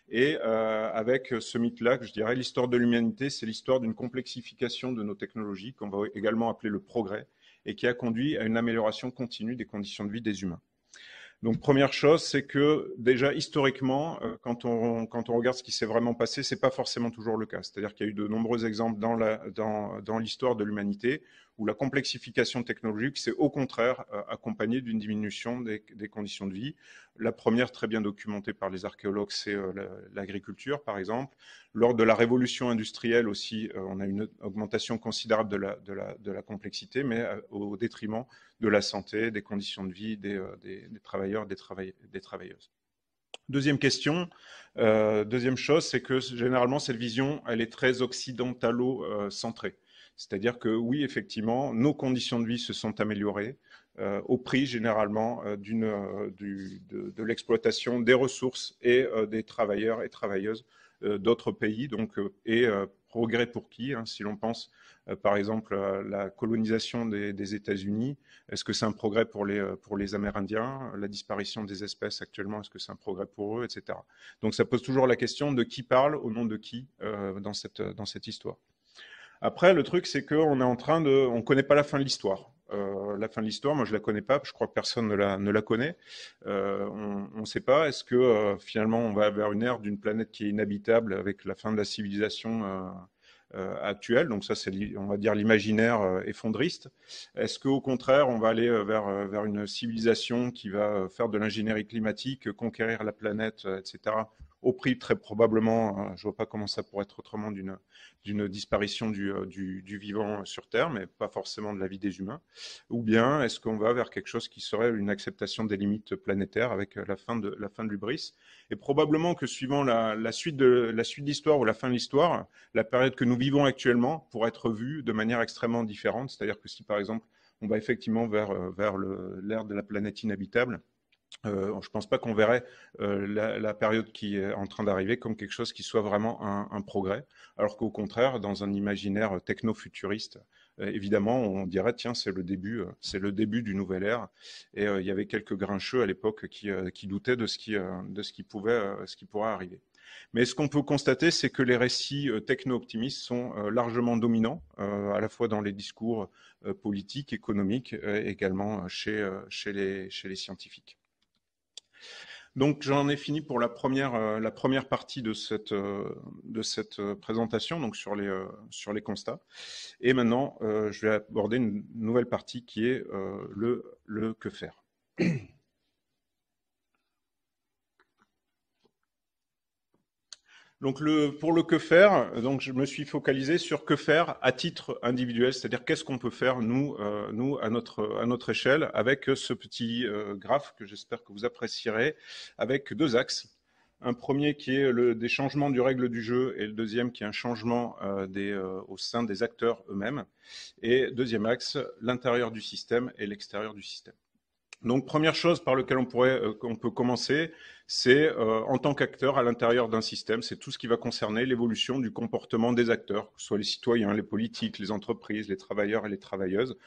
Et avec ce mythe-là, je dirais, l'histoire de l'humanité, c'est l'histoire d'une complexification de nos technologies qu'on va également appeler le progrès et qui a conduit à une amélioration continue des conditions de vie des humains. Donc première chose, c'est que déjà historiquement, quand on, quand on regarde ce qui s'est vraiment passé, c'est pas forcément toujours le cas. C'est-à-dire qu'il y a eu de nombreux exemples dans l'histoire de l'humanité où la complexification technologique s'est au contraire euh, accompagnée d'une diminution des, conditions de vie. La première, très bien documentée par les archéologues, c'est euh, l'agriculture, par exemple. Lors de la révolution industrielle aussi, euh, on a une augmentation considérable de la, complexité, mais au détriment de la santé, des conditions de vie des, travailleurs, des, des travailleuses. Deuxième question, deuxième chose, c'est que généralement cette vision, elle est très occidentalo-centrée. C'est-à-dire que oui, effectivement, nos conditions de vie se sont améliorées euh, au prix généralement euh, euh, de, l'exploitation des ressources et des travailleurs et travailleuses d'autres pays. Donc, et progrès pour qui hein, Si l'on pense par exemple à la colonisation des, États-Unis, est-ce que c'est un progrès pour les, Amérindiens La disparition des espèces actuellement, est-ce que c'est un progrès pour eux, etc. Donc ça pose toujours la question de qui parle au nom de qui dans, cette, dans cette histoire. Après, le truc, c'est qu'on est en train de, on ne connaît pas la fin de l'histoire. Euh, la fin de l'histoire, moi je la connais pas, je crois que personne ne la, ne la connaît. Euh, on ne sait pas, est-ce que euh, finalement on va vers une ère d'une planète qui est inhabitable avec la fin de la civilisation actuelle? Donc ça, c'est, on va dire, l'imaginaire effondriste. Est-ce qu'au contraire, on va aller vers, vers une civilisation qui va faire de l'ingénierie climatique, conquérir la planète, etc., au prix très probablement, hein, je vois pas comment ça pourrait être autrement, d'une disparition euh, du, du, vivant sur Terre, mais pas forcément de la vie des humains. Ou bien est-ce qu'on va vers quelque chose qui serait une acceptation des limites planétaires avec euh, la fin de la fin de l'ubris Et probablement que suivant la, suite de la suite d'histoire ou la fin de l'histoire, la période que nous vivons actuellement pourrait être vue de manière extrêmement différente. C'est-à-dire que si par exemple on va effectivement vers, euh, vers l'ère de la planète inhabitable, euh, je ne pense pas qu'on verrait euh, la, période qui est en train d'arriver comme quelque chose qui soit vraiment un, progrès, alors qu'au contraire, dans un imaginaire techno-futuriste, euh, évidemment, on dirait tiens, c'est le début, c'est le début du nouvel ère. Et il y avait quelques grincheux à l'époque qui, doutaient de ce qui, pouvait, ce qui pourrait arriver. Mais ce qu'on peut constater, c'est que les récits techno-optimistes sont largement dominants, à la fois dans les discours politiques, économiques, également chez les scientifiques. Donc j'en ai fini pour la première, euh, la première partie de cette, euh, de cette euh, présentation, donc sur les, sur les constats. Et maintenant, je vais aborder une nouvelle partie qui est le, le que faire. Donc pour le que faire, je me suis focalisé sur que faire à titre individuel, c'est-à-dire qu'est-ce qu'on peut faire nous, euh, à notre échelle avec ce petit euh, graphe que j'espère que vous apprécierez, avec deux axes. Un premier qui est le, des changements du règle du jeu et le deuxième qui est un changement euh, au sein des acteurs eux-mêmes. Et deuxième axe, l'intérieur du système et l'extérieur du système. Donc première chose par laquelle on pourrait, on peut commencer, c'est euh, en tant qu'acteur à l'intérieur d'un système, c'est tout ce qui va concerner l'évolution du comportement des acteurs, que ce soit les citoyens, les politiques, les entreprises, les travailleurs et les travailleuses.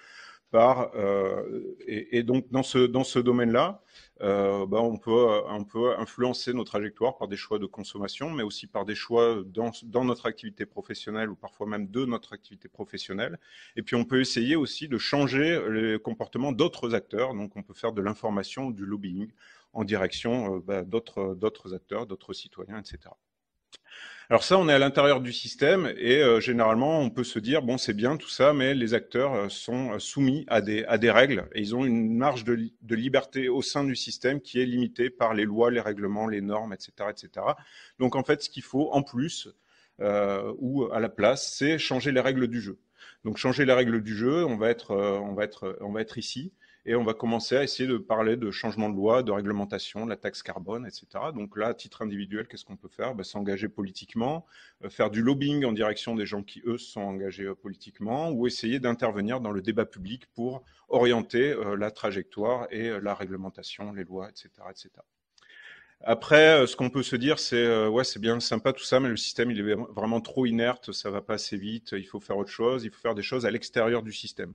Par, euh, et, donc dans ce, dans ce domaine-là, euh, bah, on, peut, on peut influencer nos trajectoires par des choix de consommation, mais aussi par des choix dans, dans, notre activité professionnelle ou parfois même de notre activité professionnelle. Et puis on peut essayer aussi de changer les comportements d'autres acteurs. Donc on peut faire de l'information, du lobbying en direction euh, bah, d'autres acteurs, d'autres citoyens, etc. Alors ça, on est à l'intérieur du système et euh, généralement, on peut se dire, bon, c'est bien tout ça, mais les acteurs euh, sont soumis à des, règles et ils ont une marge de, liberté au sein du système qui est limitée par les lois, les règlements, les normes, etc. etc. Donc en fait, ce qu'il faut en plus ou à la place, c'est changer les règles du jeu. Donc changer les règles du jeu, on va être ici et on va commencer à essayer de parler de changement de loi, de réglementation, de la taxe carbone, etc. Donc là, à titre individuel, qu'est-ce qu'on peut faire? Ben, S'engager politiquement, euh, faire du lobbying en direction des gens qui, eux, sont engagés euh, politiquement, ou essayer d'intervenir dans le débat public pour orienter euh, la trajectoire et la réglementation, les lois, etc. etc. Après, ce qu'on peut se dire, c'est ouais, c'est bien sympa tout ça, mais le système il est vraiment trop inerte, ça va pas assez vite. Il faut faire autre chose, il faut faire des choses à l'extérieur du système.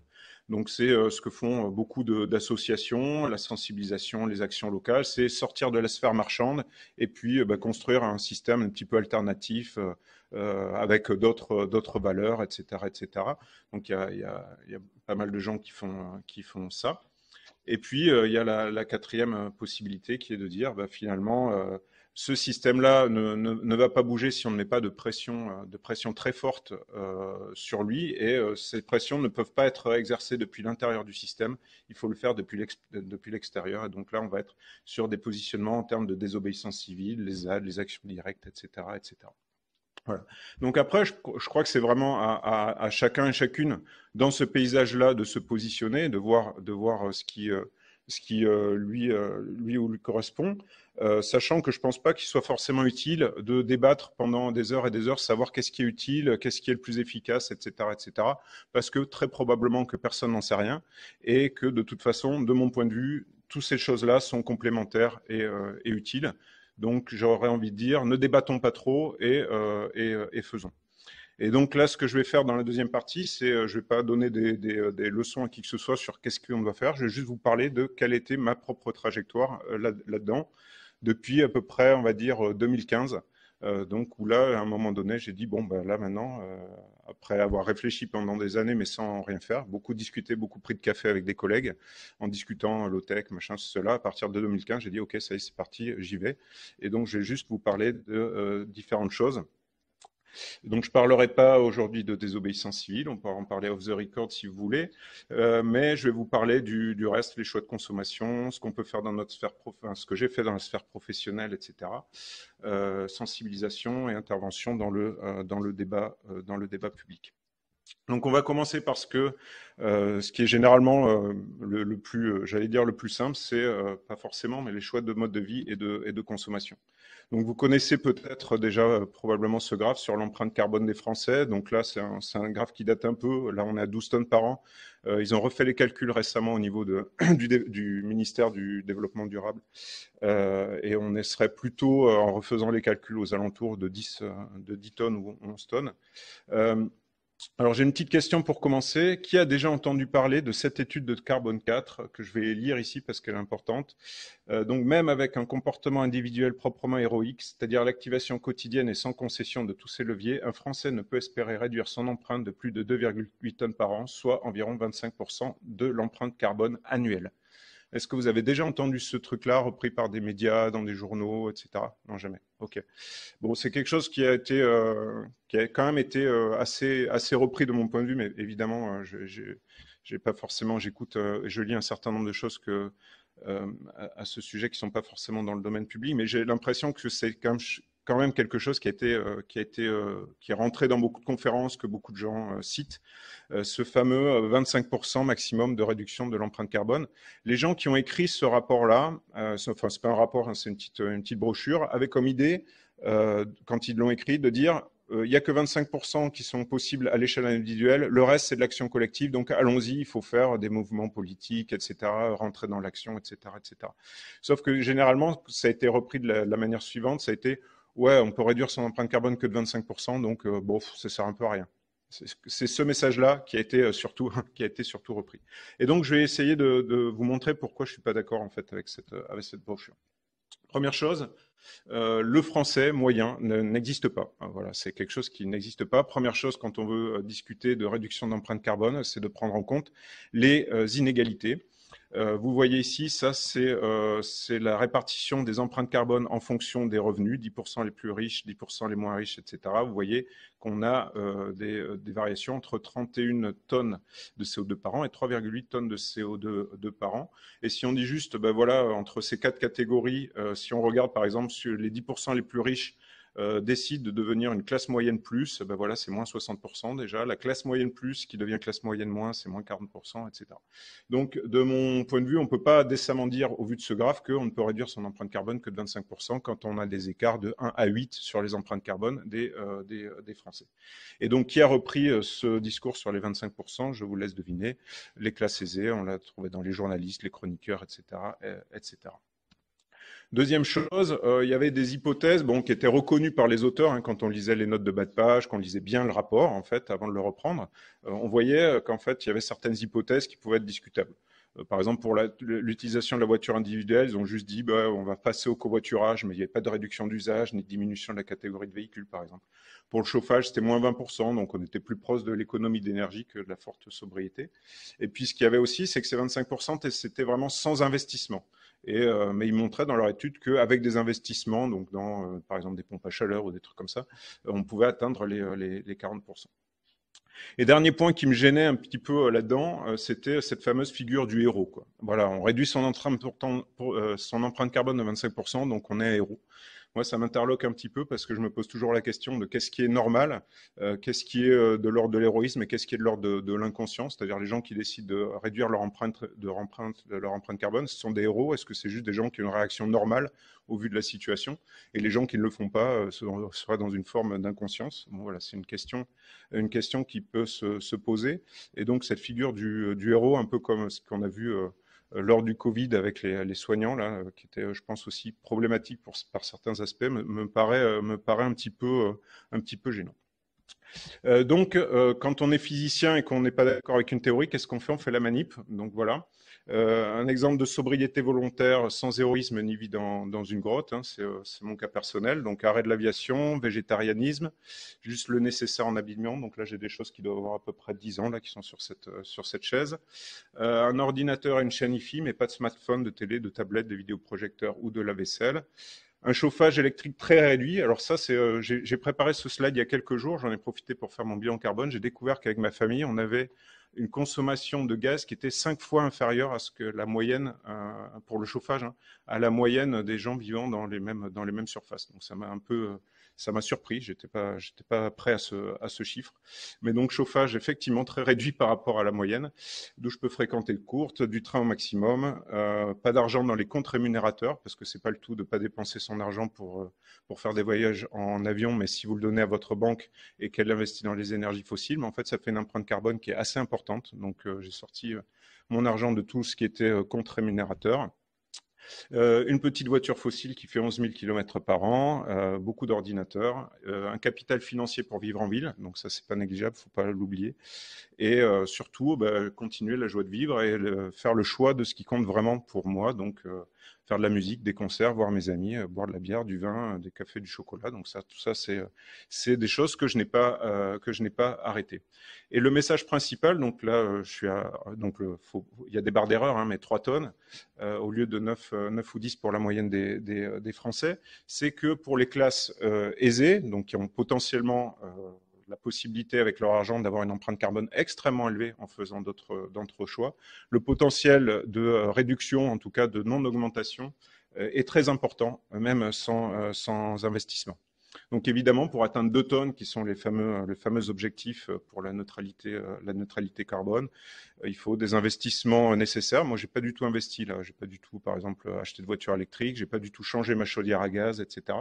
Donc c'est euh, ce que font euh, beaucoup d'associations, la sensibilisation, les actions locales, c'est sortir de la sphère marchande et puis euh, bah, construire un système un petit peu alternatif avec d'autres valeurs, etc., etc. Donc il y a, pas mal de gens qui font, qui font ça. Et puis, il y a la, quatrième possibilité qui est de dire, bah, finalement, ce système-là ne, va pas bouger si on ne met pas de pression, euh, de pression très forte euh, sur lui, et euh, ces pressions ne peuvent pas être exercées depuis l'intérieur du système, il faut le faire depuis l'extérieur, et donc là on va être sur des positionnements en termes de désobéissance civile, les aides, les actions directes, etc. etc. Voilà. Donc après, je, crois que c'est vraiment à, chacun et chacune dans ce paysage-là de se positionner, de voir, de voir ce qui, ce qui lui, lui ou lui correspond. Euh, sachant que je ne pense pas qu'il soit forcément utile de débattre pendant des heures et des heures, savoir qu'est-ce qui est utile, qu'est-ce qui est le plus efficace, etc., etc. Parce que très probablement que personne n'en sait rien et que de toute façon, de mon point de vue, toutes ces choses-là sont complémentaires et, euh, utiles. Donc j'aurais envie de dire, ne débattons pas trop et, euh, faisons. Et donc là, ce que je vais faire dans la deuxième partie, c'est, je ne vais pas donner des, des, leçons à qui que ce soit sur qu'est-ce qu'on doit faire, je vais juste vous parler de quelle était ma propre trajectoire là-dedans depuis à peu près, on va dire, 2015. Euh, euh, donc où là, à un moment donné, j'ai dit bon, ben là maintenant, euh, après avoir réfléchi pendant des années, mais sans rien faire, beaucoup discuté, beaucoup pris de café avec des collègues, en discutant low-tech, machin, cela. À partir de 2015, j'ai dit ok, ça y est, c'est parti, j'y vais. Et donc, je vais juste vous parler de différentes choses. Donc, je ne parlerai pas aujourd'hui de désobéissance civile, on pourra en parler off the record si vous voulez, euh, mais je vais vous parler du, reste, les choix de consommation, ce qu'on peut faire dans notre sphère, ce que j'ai fait dans la sphère professionnelle, etc. Euh, sensibilisation et intervention dans le, euh, dans le, débat, dans le débat public. Donc on va commencer par ce que ce qui est généralement le, plus, j'allais dire le plus simple, c'est pas forcément, mais les choix de mode de vie et de, et de consommation. Donc vous connaissez peut-être déjà euh, probablement ce graphe sur l'empreinte carbone des Français. Donc là, c'est un, un, graphe qui date un peu. Là, on est à 12 tonnes par an. Euh, ils ont refait les calculs récemment au niveau du, ministère du Développement durable. Euh, et on serait plutôt, euh, en refaisant les calculs, aux alentours de 10, euh, de 10 tonnes ou 11 tonnes. Alors j'ai une petite question pour commencer. Qui a déjà entendu parler de cette étude de carbone 4 que je vais lire ici parce qu'elle est importante? Euh, Donc même avec un comportement individuel proprement héroïque, c'est-à-dire l'activation quotidienne et sans concession de tous ces leviers, un Français ne peut espérer réduire son empreinte de plus de 2,8 tonnes par an, soit environ 25% de l'empreinte carbone annuelle. Est-ce que vous avez déjà entendu ce truc-là repris par des médias, dans des journaux, etc. Non, jamais. Ok. Bon, c'est quelque chose qui a été, euh, qui a quand même été euh, assez, assez repris de mon point de vue, mais évidemment, euh, j'ai pas forcément, j'écoute, je lis un certain nombre de choses que à, ce sujet qui sont pas forcément dans le domaine public, mais j'ai l'impression que c'est quand même quand même quelque chose qui a été, euh, qui a été, euh, qui est rentré dans beaucoup de conférences que beaucoup de gens euh, citent, ce fameux 25% maximum de réduction de l'empreinte carbone. Les gens qui ont écrit ce rapport-là, enfin c'est pas un rapport, hein, c'est une petite, une petite brochure, avaient comme idée, quand ils l'ont écrit, de dire il n'y a que 25% qui sont possibles à l'échelle individuelle, le reste c'est de l'action collective, donc allons-y, il faut faire des mouvements politiques, etc., rentrer dans l'action, etc., etc. Sauf que généralement, ça a été repris de la, de la manière suivante, ça a été ouais, on peut réduire son empreinte carbone que de 25%, donc euh, bon, ça sert un peu à rien. C'est ce message-là qui a été euh, surtout qui a été surtout repris. Et donc, je vais essayer de, vous montrer pourquoi je suis pas d'accord en fait avec cette euh, avec cette brochure. Première chose, le français moyen n'existe pas. Voilà, c'est quelque chose qui n'existe pas. Première chose, quand on veut discuter de réduction d'empreinte carbone, c'est de prendre en compte les inégalités. Euh, vous voyez ici, ça euh, c'est la répartition des empreintes carbone en fonction des revenus, 10% les plus riches, 10% les moins riches, etc. Vous voyez qu'on a euh, des, variations entre 31 tonnes de CO2 par an et 3,8 tonnes de CO2 par an. Et si on dit juste, ben voilà, entre ces quatre catégories, si on regarde par exemple sur les 10% les plus riches, euh, décide de devenir une classe moyenne plus, ben voilà, c'est moins 60% déjà. La classe moyenne plus qui devient classe moyenne moins, c'est moins 40%, etc. Donc, de mon point de vue, on ne peut pas décemment dire, au vu de ce graphe, qu'on ne peut réduire son empreinte carbone que de 25% quand on a des écarts de 1 à 8 sur les empreintes carbone des, euh, euh, des, Français. Et donc, qui a repris ce discours sur les 25% Je vous laisse deviner. Les classes aisées, on l'a trouvé dans les journalistes, les chroniqueurs, etc. etc. Deuxième chose, euh, il y avait des hypothèses bon, qui étaient reconnues par les auteurs hein, quand on lisait les notes de bas de page, quand on lisait bien le rapport en fait avant de le reprendre. Euh, on voyait euh, qu'en fait il y avait certaines hypothèses qui pouvaient être discutables. Par exemple, pour l'utilisation de la voiture individuelle, ils ont juste dit bah, on va passer au covoiturage, mais il n'y avait pas de réduction d'usage ni de diminution de la catégorie de véhicules, par exemple. Pour le chauffage, c'était moins 20%, donc on était plus proche de l'économie d'énergie que de la forte sobriété. Et puis ce qu'il y avait aussi, c'est que ces 25%, c'était vraiment sans investissement. Euh, mais ils montraient dans leur étude qu'avec des investissements, dans euh, par exemple des pompes à chaleur ou des trucs comme ça, on pouvait atteindre les, les, les 40%. Et dernier point qui me gênait un petit peu euh, là-dedans, euh, c'était cette fameuse figure du héros. On réduit son empreinte, euh, son empreinte carbone de 25%, donc on est un héros moi, ça m'interloque un petit peu parce que je me pose toujours la question de qu'est-ce qui est normal, euh, qu'est-ce qui est euh, de l'ordre de l'héroïsme et qu'est-ce qui est de l'ordre de, de l'inconscient, c'est-à-dire les gens qui décident de réduire leur empreinte, de leur empreinte carbone, ce sont des héros. Est-ce que c'est juste des gens qui ont une réaction normale au vu de la situation? Et les gens qui ne le font pas euh, seraient dans une forme d'inconscience. Bon, Voilà, c'est une question, une question qui peut se, se, poser. Et donc cette figure du, héros, un peu comme ce qu'on a vu lors du Covid avec les, soignants, euh, qui était, je pense, aussi problématique par certains aspects, me, paraît, euh, me paraît un petit peu, un petit peu gênant. donc, quand on est physicien et qu'on n'est pas d'accord avec une théorie, qu'est-ce qu'on fait? On fait la manip. Donc voilà. Euh, un exemple de sobriété volontaire sans héroïsme ni vie dans, une grotte, hein, euh, c'est mon cas personnel. Donc arrêt de l'aviation, végétarianisme, juste le nécessaire en habillement. Donc là j'ai des choses qui doivent avoir à peu près 10 ans là qui sont sur cette, euh, sur cette chaise. un ordinateur et une chaîne IFI, mais pas de smartphone, de télé, de tablette, de vidéoprojecteur ou de la vaisselle un chauffage électrique très réduit. Alors ça, c'est, j'ai préparé ce slide il y a quelques jours, j'en ai profité pour faire mon bilan carbone. J'ai découvert qu'avec ma famille, on avait une consommation de gaz qui était cinq fois inférieure à ce que la moyenne, euh, pour le chauffage, hein, à la moyenne des gens vivant dans les mêmes, dans les mêmes surfaces. Donc ça m'a un peu ça m'a surpris. J'étais pas, j'étais pas prêt à ce, à ce chiffre. Mais donc chauffage effectivement très réduit par rapport à la moyenne, d'où je peux fréquenter le courte, du train au maximum, euh, pas d'argent dans les comptes rémunérateurs parce que c'est pas le tout de pas dépenser son argent pour euh, pour faire des voyages en avion, mais si vous le donnez à votre banque et qu'elle investit dans les énergies fossiles, mais en fait ça fait une empreinte carbone qui est assez importante. Donc euh, j'ai sorti mon argent de tout ce qui était compte rémunérateur. Euh, une petite voiture fossile qui fait 11 000 km par an, euh, beaucoup d'ordinateurs, euh, un capital financier pour vivre en ville, donc ça c'est pas négligeable, faut pas l'oublier, et surtout bah, continuer la joie de vivre et faire le choix de ce qui compte vraiment pour moi, faire de la musique, des concerts, voir mes amis, euh, boire de la bière, du vin, euh, des cafés, du chocolat. Donc ça, tout ça, c'est euh, des choses que je n'ai pas que je n'ai pas arrêtées. Et le message principal, donc là, je suis à, donc il y a des barres d'erreur, hein, mais 3 tonnes au lieu de 9, 9 ou 10 pour la moyenne des, des, des Français, c'est que pour les classes aisées, donc qui ont potentiellement la possibilité avec leur argent d'avoir une empreinte carbone extrêmement élevée en faisant d'autres choix. Le potentiel de euh, réduction, en tout cas de non-augmentation, euh, est très important, même sans, euh, sans investissement. Donc évidemment, pour atteindre 2 tonnes, qui sont les fameux, les fameux objectifs pour la neutralité, euh, la neutralité carbone, euh, il faut des investissements nécessaires. Moi, j'ai pas du tout investi là. J'ai pas du tout, par exemple, acheté de voiture électrique. J'ai pas du tout changé ma chaudière à gaz, etc.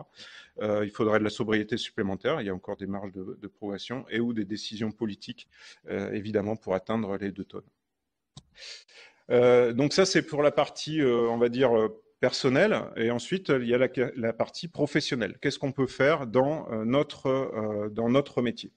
Euh, il faudrait de la sobriété supplémentaire. Il y a encore des marges de, de progression et ou des décisions politiques, évidemment, pour atteindre les 2 tonnes. donc ça, c'est pour la partie, on va dire, personnel et ensuite il y a la, partie professionnelle. Qu'est-ce qu'on peut faire dans euh, notre, euh, dans notre métier?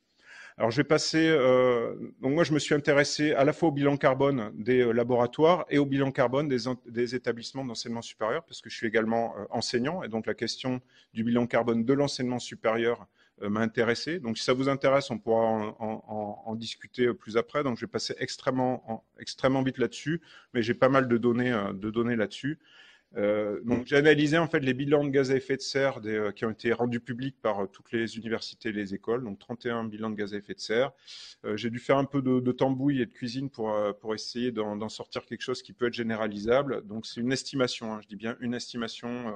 Alors je vais passer. Euh, donc moi je me suis intéressé à la fois au bilan carbone des laboratoires et au bilan carbone des, établissements d'enseignement supérieur parce que je suis également enseignant et donc la question du bilan carbone de l'enseignement supérieur m'a intéressé. Donc si ça vous intéresse, on pourra en, en, discuter plus après. Donc je vais passer extrêmement, extrêmement vite là-dessus, mais j'ai pas mal de données, de données là-dessus. Euh, donc j'ai analysé en fait les bilans de gaz à effet de serre euh, qui ont été rendus publics par euh, toutes les universités et les écoles, donc 31 bilans de gaz à effet de serre. j'ai dû faire un peu de, de, tambouille et de cuisine pour, pour essayer d'en sortir quelque chose qui peut être généralisable. Donc c'est une estimation, hein, je dis bien une estimation.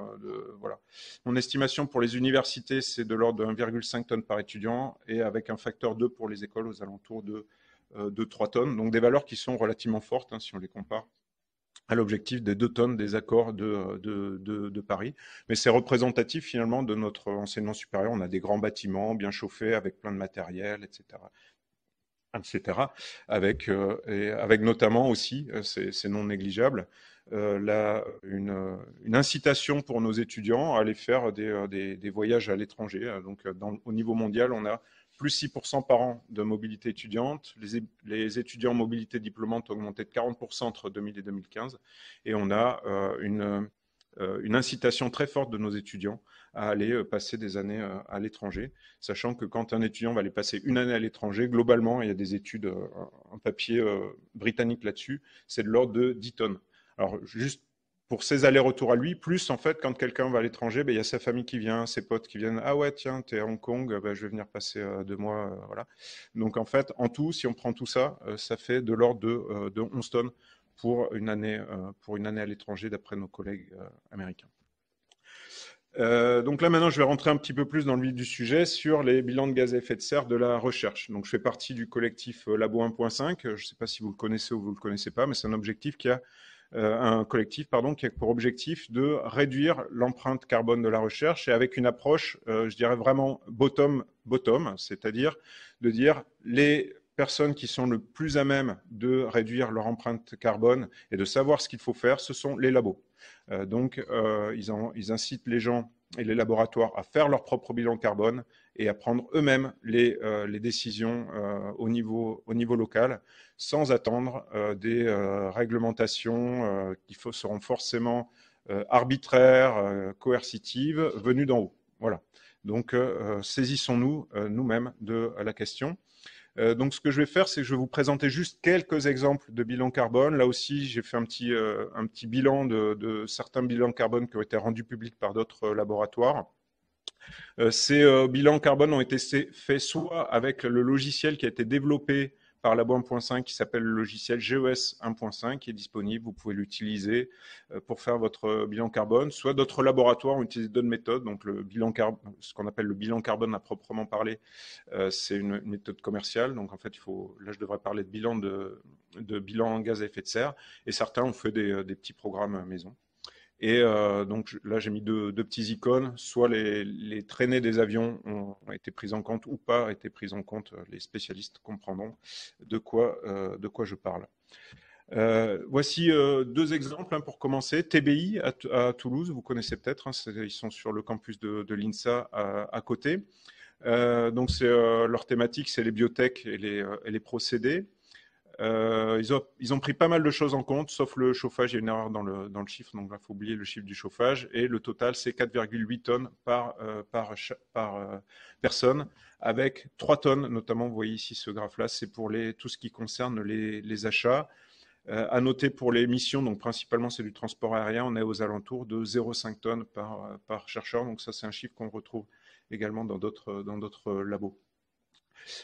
voilà. Mon estimation pour les universités, c'est de l'ordre de 1,5 tonnes par étudiant et avec un facteur 2 pour les écoles aux alentours de, de 3 tonnes. Donc des valeurs qui sont relativement fortes hein, si on les compare à l'objectif des deux tonnes des accords de, Paris. Mais c'est représentatif finalement de notre enseignement supérieur. On a des grands bâtiments bien chauffés avec plein de matériel, etc. etc. Avec, euh, et avec notamment aussi, euh, c'est non négligeable, une, incitation pour nos étudiants à aller faire des, voyages à l'étranger. Donc, au niveau mondial, on a plus 6% par an de mobilité étudiante. Les, étudiants en mobilité diplômante ont augmenté de 40% entre 2000 et 2015. Et on a une, une incitation très forte de nos étudiants à aller euh, passer des années euh, à l'étranger, sachant que quand un étudiant va aller passer une année à l'étranger, globalement, il y a des études, euh, un papier britannique là-dessus, c'est de l'ordre de 10 tonnes. Alors, juste pour ses allers-retours à lui, plus en fait, quand quelqu'un va à l'étranger, ben, il y a sa famille qui vient, ses potes qui viennent. Ah ouais, tiens, tu es à Hong Kong, ben, je vais venir passer deux mois. voilà. Donc en fait, en tout, si on prend tout ça, ça fait de l'ordre de, de, 11 tonnes pour une année, à l'étranger, d'après nos collègues américains. Euh, donc là maintenant, je vais rentrer un petit peu plus dans le vif du sujet sur les bilans de gaz à effet de serre de la recherche. Donc je fais partie du collectif euh, Labo 1.5. Je ne sais pas si vous le connaissez ou vous ne le connaissez pas, mais c'est un objectif qui a euh, un collectif pardon qui a pour objectif de réduire l'empreinte carbone de la recherche et avec une approche, je dirais vraiment bottom bottom, c'est-à-dire de dire les personnes qui sont le plus à même de réduire leur empreinte carbone et de savoir ce qu'il faut faire, ce sont les labos. Euh, donc, euh, ils, incitent les gens et les laboratoires à faire leur propre bilan carbone et à prendre eux-mêmes les, euh, décisions au, niveau, local sans attendre des réglementations qui seront forcément arbitraires, coercitives, venues d'en haut. Voilà. Donc, saisissons-nous nous-mêmes de la question. Euh, donc, ce que je vais faire, c'est que je vais vous présenter juste quelques exemples de bilan carbone. Là aussi, j'ai fait un petit, euh, bilan de, certains bilans carbone qui ont été rendus publics par d'autres euh, laboratoires. ces bilans carbone ont été faits soit avec le logiciel qui a été développé par Labo 1.5 qui s'appelle le logiciel GES 1.5 qui est disponible. Vous pouvez l'utiliser euh, pour faire votre bilan carbone. Soit d'autres laboratoires ont utilisé d'autres méthodes. Donc le bilan carbone, ce qu'on appelle le bilan carbone à proprement parler, euh, c'est une méthode commerciale. Donc en fait, il faut, là je devrais parler de bilan de, bilan gaz à effet de serre. Et certains ont fait des, des petits programmes maison. Et euh, donc là, j'ai mis deux, petits icônes. Soit les, traînées des avions ont, été prises en compte ou pas été prises en compte. Les spécialistes comprendront de quoi, euh, je parle. Euh, voici deux exemples hein, pour commencer. TBI à, Toulouse, vous connaissez peut-être, hein, ils sont sur le campus de, l'INSA à, côté. donc leur thématique, c'est les biotech et les procédés. Euh, ils, ont, pris pas mal de choses en compte, sauf le chauffage. Il y a une erreur dans le, chiffre, donc il faut oublier le chiffre du chauffage. Et le total, c'est 4,8 tonnes par, euh, euh, personne, avec 3 tonnes, notamment, vous voyez ici ce graphe-là, c'est pour tout ce qui concerne les, achats. à noter pour les missions, donc principalement c'est du transport aérien, on est aux alentours de 0,5 tonnes par, par chercheur. Donc ça, c'est un chiffre qu'on retrouve également dans d'autres labos.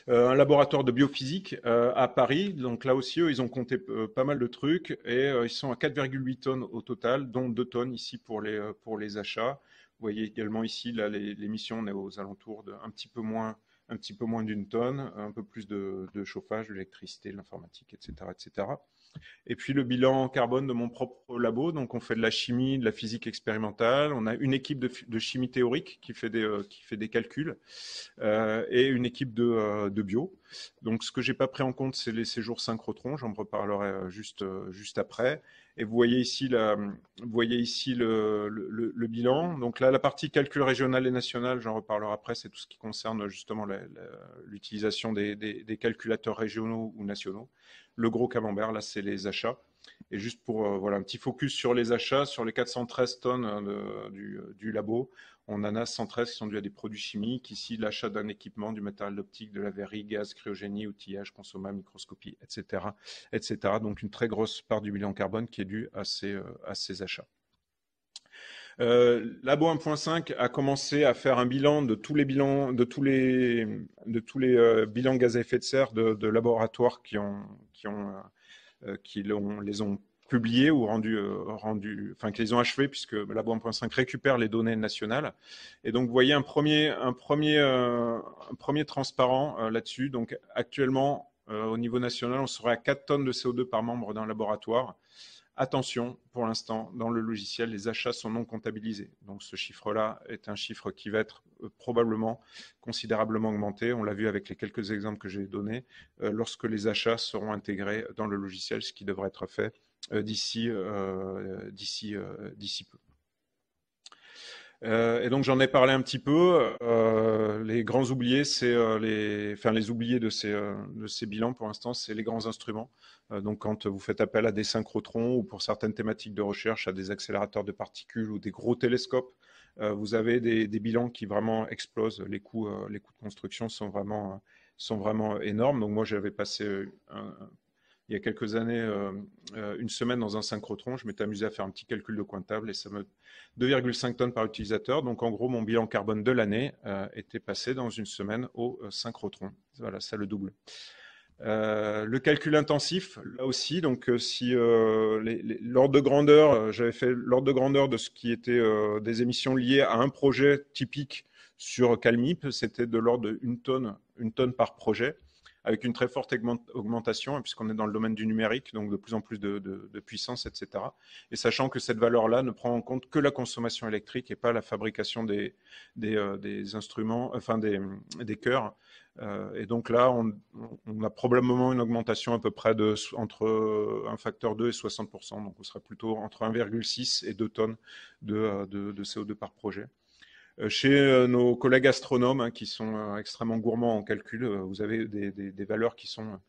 Euh, un laboratoire de biophysique euh, à Paris. Donc là aussi, eux, ils ont compté euh, pas mal de trucs et ils sont à 4,8 tonnes au total, dont 2 tonnes ici pour les, achats. Vous voyez également ici, là, l'émission, on est aux alentours d'un petit peu moins un petit peu moins d'une tonne, un peu plus de, de chauffage, de l'électricité, de l'informatique, etc., etc. Et puis le bilan carbone de mon propre labo. Donc on fait de la chimie, de la physique expérimentale. On a une équipe de, chimie théorique qui fait des, euh, qui fait des calculs euh, et une équipe de, euh, de, bio. Donc ce que j'ai pas pris en compte, c'est les séjours synchrotron. J'en reparlerai juste, juste après. Et vous voyez ici, la, vous voyez ici le, le, bilan. Donc là, la partie calcul régional et national, j'en reparlerai après, c'est tout ce qui concerne justement l'utilisation des, des calculateurs régionaux ou nationaux. Le gros camembert, là, c'est les achats. Et juste pour euh, voilà, un petit focus sur les achats, sur les 413 tonnes hein, du, labo, on en a 113 qui sont dus à des produits chimiques. Ici, l'achat d'un équipement, du matériel optique, de la verrie, gaz, cryogénie, outillage, consommable, microscopie, etc., etc. Donc une très grosse part du bilan carbone qui est due à ces, euh, achats. Euh, Labo 1.5 a commencé à faire un bilan de tous les bilans, de tous les, euh, bilans gaz à effet de serre de, laboratoires qui ont, qui euh, qui les ont publiés ou rendus, rendu, enfin qui les ont achevés puisque Labo 1.5 récupère les données nationales. Et donc vous voyez un premier, un premier, un premier transparent là-dessus. Donc actuellement, au niveau national, on serait à 4 tonnes de CO2 par membre d'un laboratoire. Attention, pour l'instant, dans le logiciel, les achats sont non comptabilisés. Donc ce chiffre-là est un chiffre qui va être euh, probablement considérablement augmenté. On l'a vu avec les quelques exemples que j'ai donnés, euh, lorsque les achats seront intégrés dans le logiciel, ce qui devrait être fait euh, d'ici peu. Et donc j'en ai parlé un petit peu. les grands oubliés, c'est les, enfin les oubliés de ces, de ces bilans pour l'instant, c'est les grands instruments. Euh, donc quand vous faites appel à des synchrotrons ou pour certaines thématiques de recherche à des accélérateurs de particules ou des gros télescopes, euh, vous avez des, bilans qui vraiment explosent. Les coûts, euh, les coûts de construction sont vraiment, sont vraiment énormes. Donc moi, j'avais passé il y a quelques années une semaine dans un synchrotron. Je m'étais amusé à faire un petit calcul de coin de table et ça me 2,5 tonnes par utilisateur. Donc en gros, mon bilan carbone de l'année était passé dans une semaine au synchrotron. Voilà, ça le double. Euh, le calcul intensif, là aussi, donc euh, si euh, l'ordre de grandeur, j'avais fait l'ordre de grandeur de ce qui était des émissions liées à un projet typique sur Calmip, c'était de l'ordre d'une tonne, une tonne par projet avec une très forte augmentation, puisqu'on est dans le domaine du numérique, donc de plus en plus de, puissance, etc. Et sachant que cette valeur-là ne prend en compte que la consommation électrique et pas la fabrication des, euh, instruments, enfin des, des cœurs. Euh, et donc là, on, a probablement une augmentation à peu près de entre un facteur 2 et 60%. Donc on serait plutôt entre 1,6 et 2 tonnes de CO2 par projet. Euh, chez euh, nos collègues astronomes hein, qui sont euh, extrêmement gourmands en calcul, vous avez des, valeurs qui sont,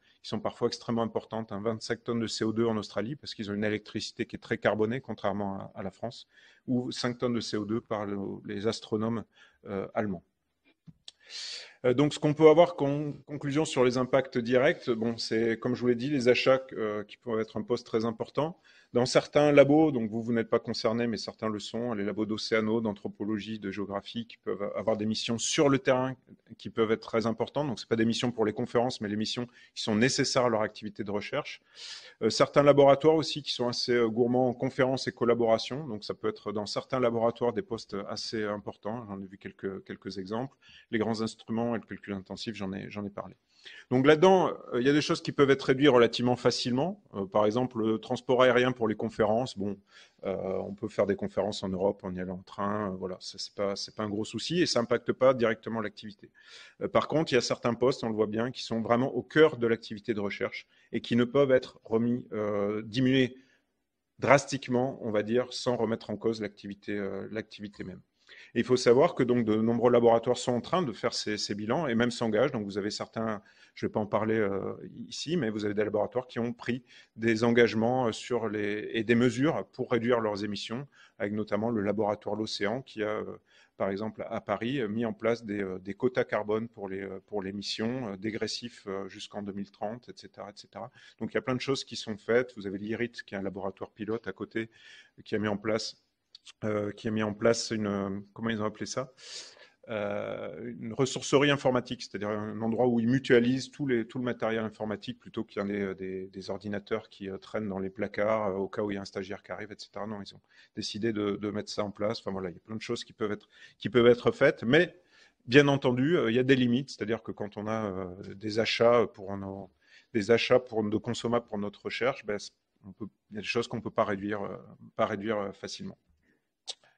parfois extrêmement importantes. 25 hein. tonnes de CO2 en Australie parce qu'ils ont une électricité qui est très carbonée, contrairement à, la France, ou 5 tonnes de CO2 par les astronomes allemands. Donc, ce qu'on peut avoir comme conclusion sur les impacts directs, c'est comme je vous l'ai dit, les achats qui peuvent être un poste très important. Dans certains labos, donc vous, vous n'êtes pas concerné, mais certains le sont, les labos d'océano, d'anthropologie, de géographie, qui peuvent avoir des missions sur le terrain qui peuvent être très importantes. Donc, ce pas des missions pour les conférences, mais les missions qui sont nécessaires à leur activité de recherche. Euh, certains laboratoires aussi qui sont assez euh, gourmands en conférences et collaboration. Donc, ça peut être dans certains laboratoires des postes assez importants. J'en ai vu quelques, exemples. Les grands instruments et le calcul intensif, j'en ai parlé. Donc là-dedans, euh, il y a des choses qui peuvent être réduites relativement facilement. Euh, par exemple, le transport aérien pour les conférences. Bon, euh, on peut faire des conférences en Europe en y allant en train. voilà, c'est pas pas un gros souci et ça n'impacte pas directement l'activité. par contre, il y a certains postes, on le voit bien, qui sont vraiment au cœur de l'activité de recherche et qui ne peuvent être remis, diminués drastiquement, on va dire, sans remettre en cause l'activité même il faut savoir que donc de nombreux laboratoires sont en train de faire ces, bilans et même s'engagent. Donc vous avez certains, je ne vais pas en parler euh, ici, mais vous avez des laboratoires qui ont pris des engagements euh, sur les, et des mesures pour réduire leurs émissions, avec notamment le laboratoire L'Océan qui a, euh, par exemple, à Paris, mis en place des, quotas carbone pour les pour l'émission, dégressifs jusqu'en 2030, etc., etc. Donc il y a plein de choses qui sont faites. Vous avez l'IRIT, qui est un laboratoire pilote à côté, qui a mis en place qui a mis en place une, comment ils ont appelé ça euh, une ressourcerie informatique, c'est-à-dire un endroit où ils mutualisent tout, le matériel informatique plutôt qu'il y ait des, ordinateurs qui euh, traînent dans les placards au cas où il y a un stagiaire qui arrive, etc. Non, ils ont décidé de, mettre ça en place. Enfin voilà, il y a plein de choses qui peuvent être, qui peuvent être faites, mais bien entendu, il y a des limites, c'est-à-dire que quand on a des achats pour nos, des achats pour de consommables pour notre recherche, ben, on peut, il y a des choses qu'on ne peut pas réduire, pas réduire facilement.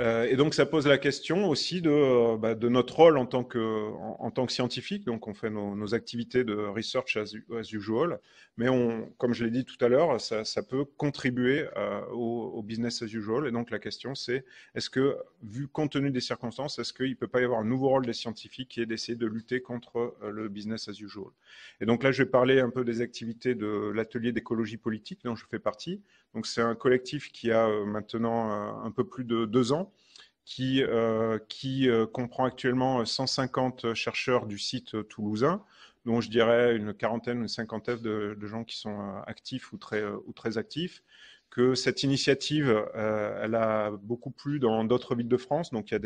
Euh, et donc, ça pose la question aussi de, euh, bah, de notre rôle en tant, que, en, tant que scientifique. Donc, on fait nos, activités de research as, usual, mais on, comme je l'ai dit tout à l'heure, ça, ça, peut contribuer euh, au, business as usual. Et donc, la question, c'est est-ce que, vu compte tenu des circonstances, est-ce qu'il ne peut pas y avoir un nouveau rôle des scientifiques qui est d'essayer de lutter contre le business as usual? Et donc là, je vais parler un peu des activités de l'atelier d'écologie politique dont je fais partie. Donc, c'est un collectif qui a maintenant un peu plus de deux ans qui, euh, euh, comprend actuellement 150 chercheurs du site toulousain, dont je dirais une quarantaine, une cinquantaine de, gens qui sont euh, actifs ou très, ou actifs que cette initiative, elle a beaucoup plu dans d'autres villes de France. Donc, il y a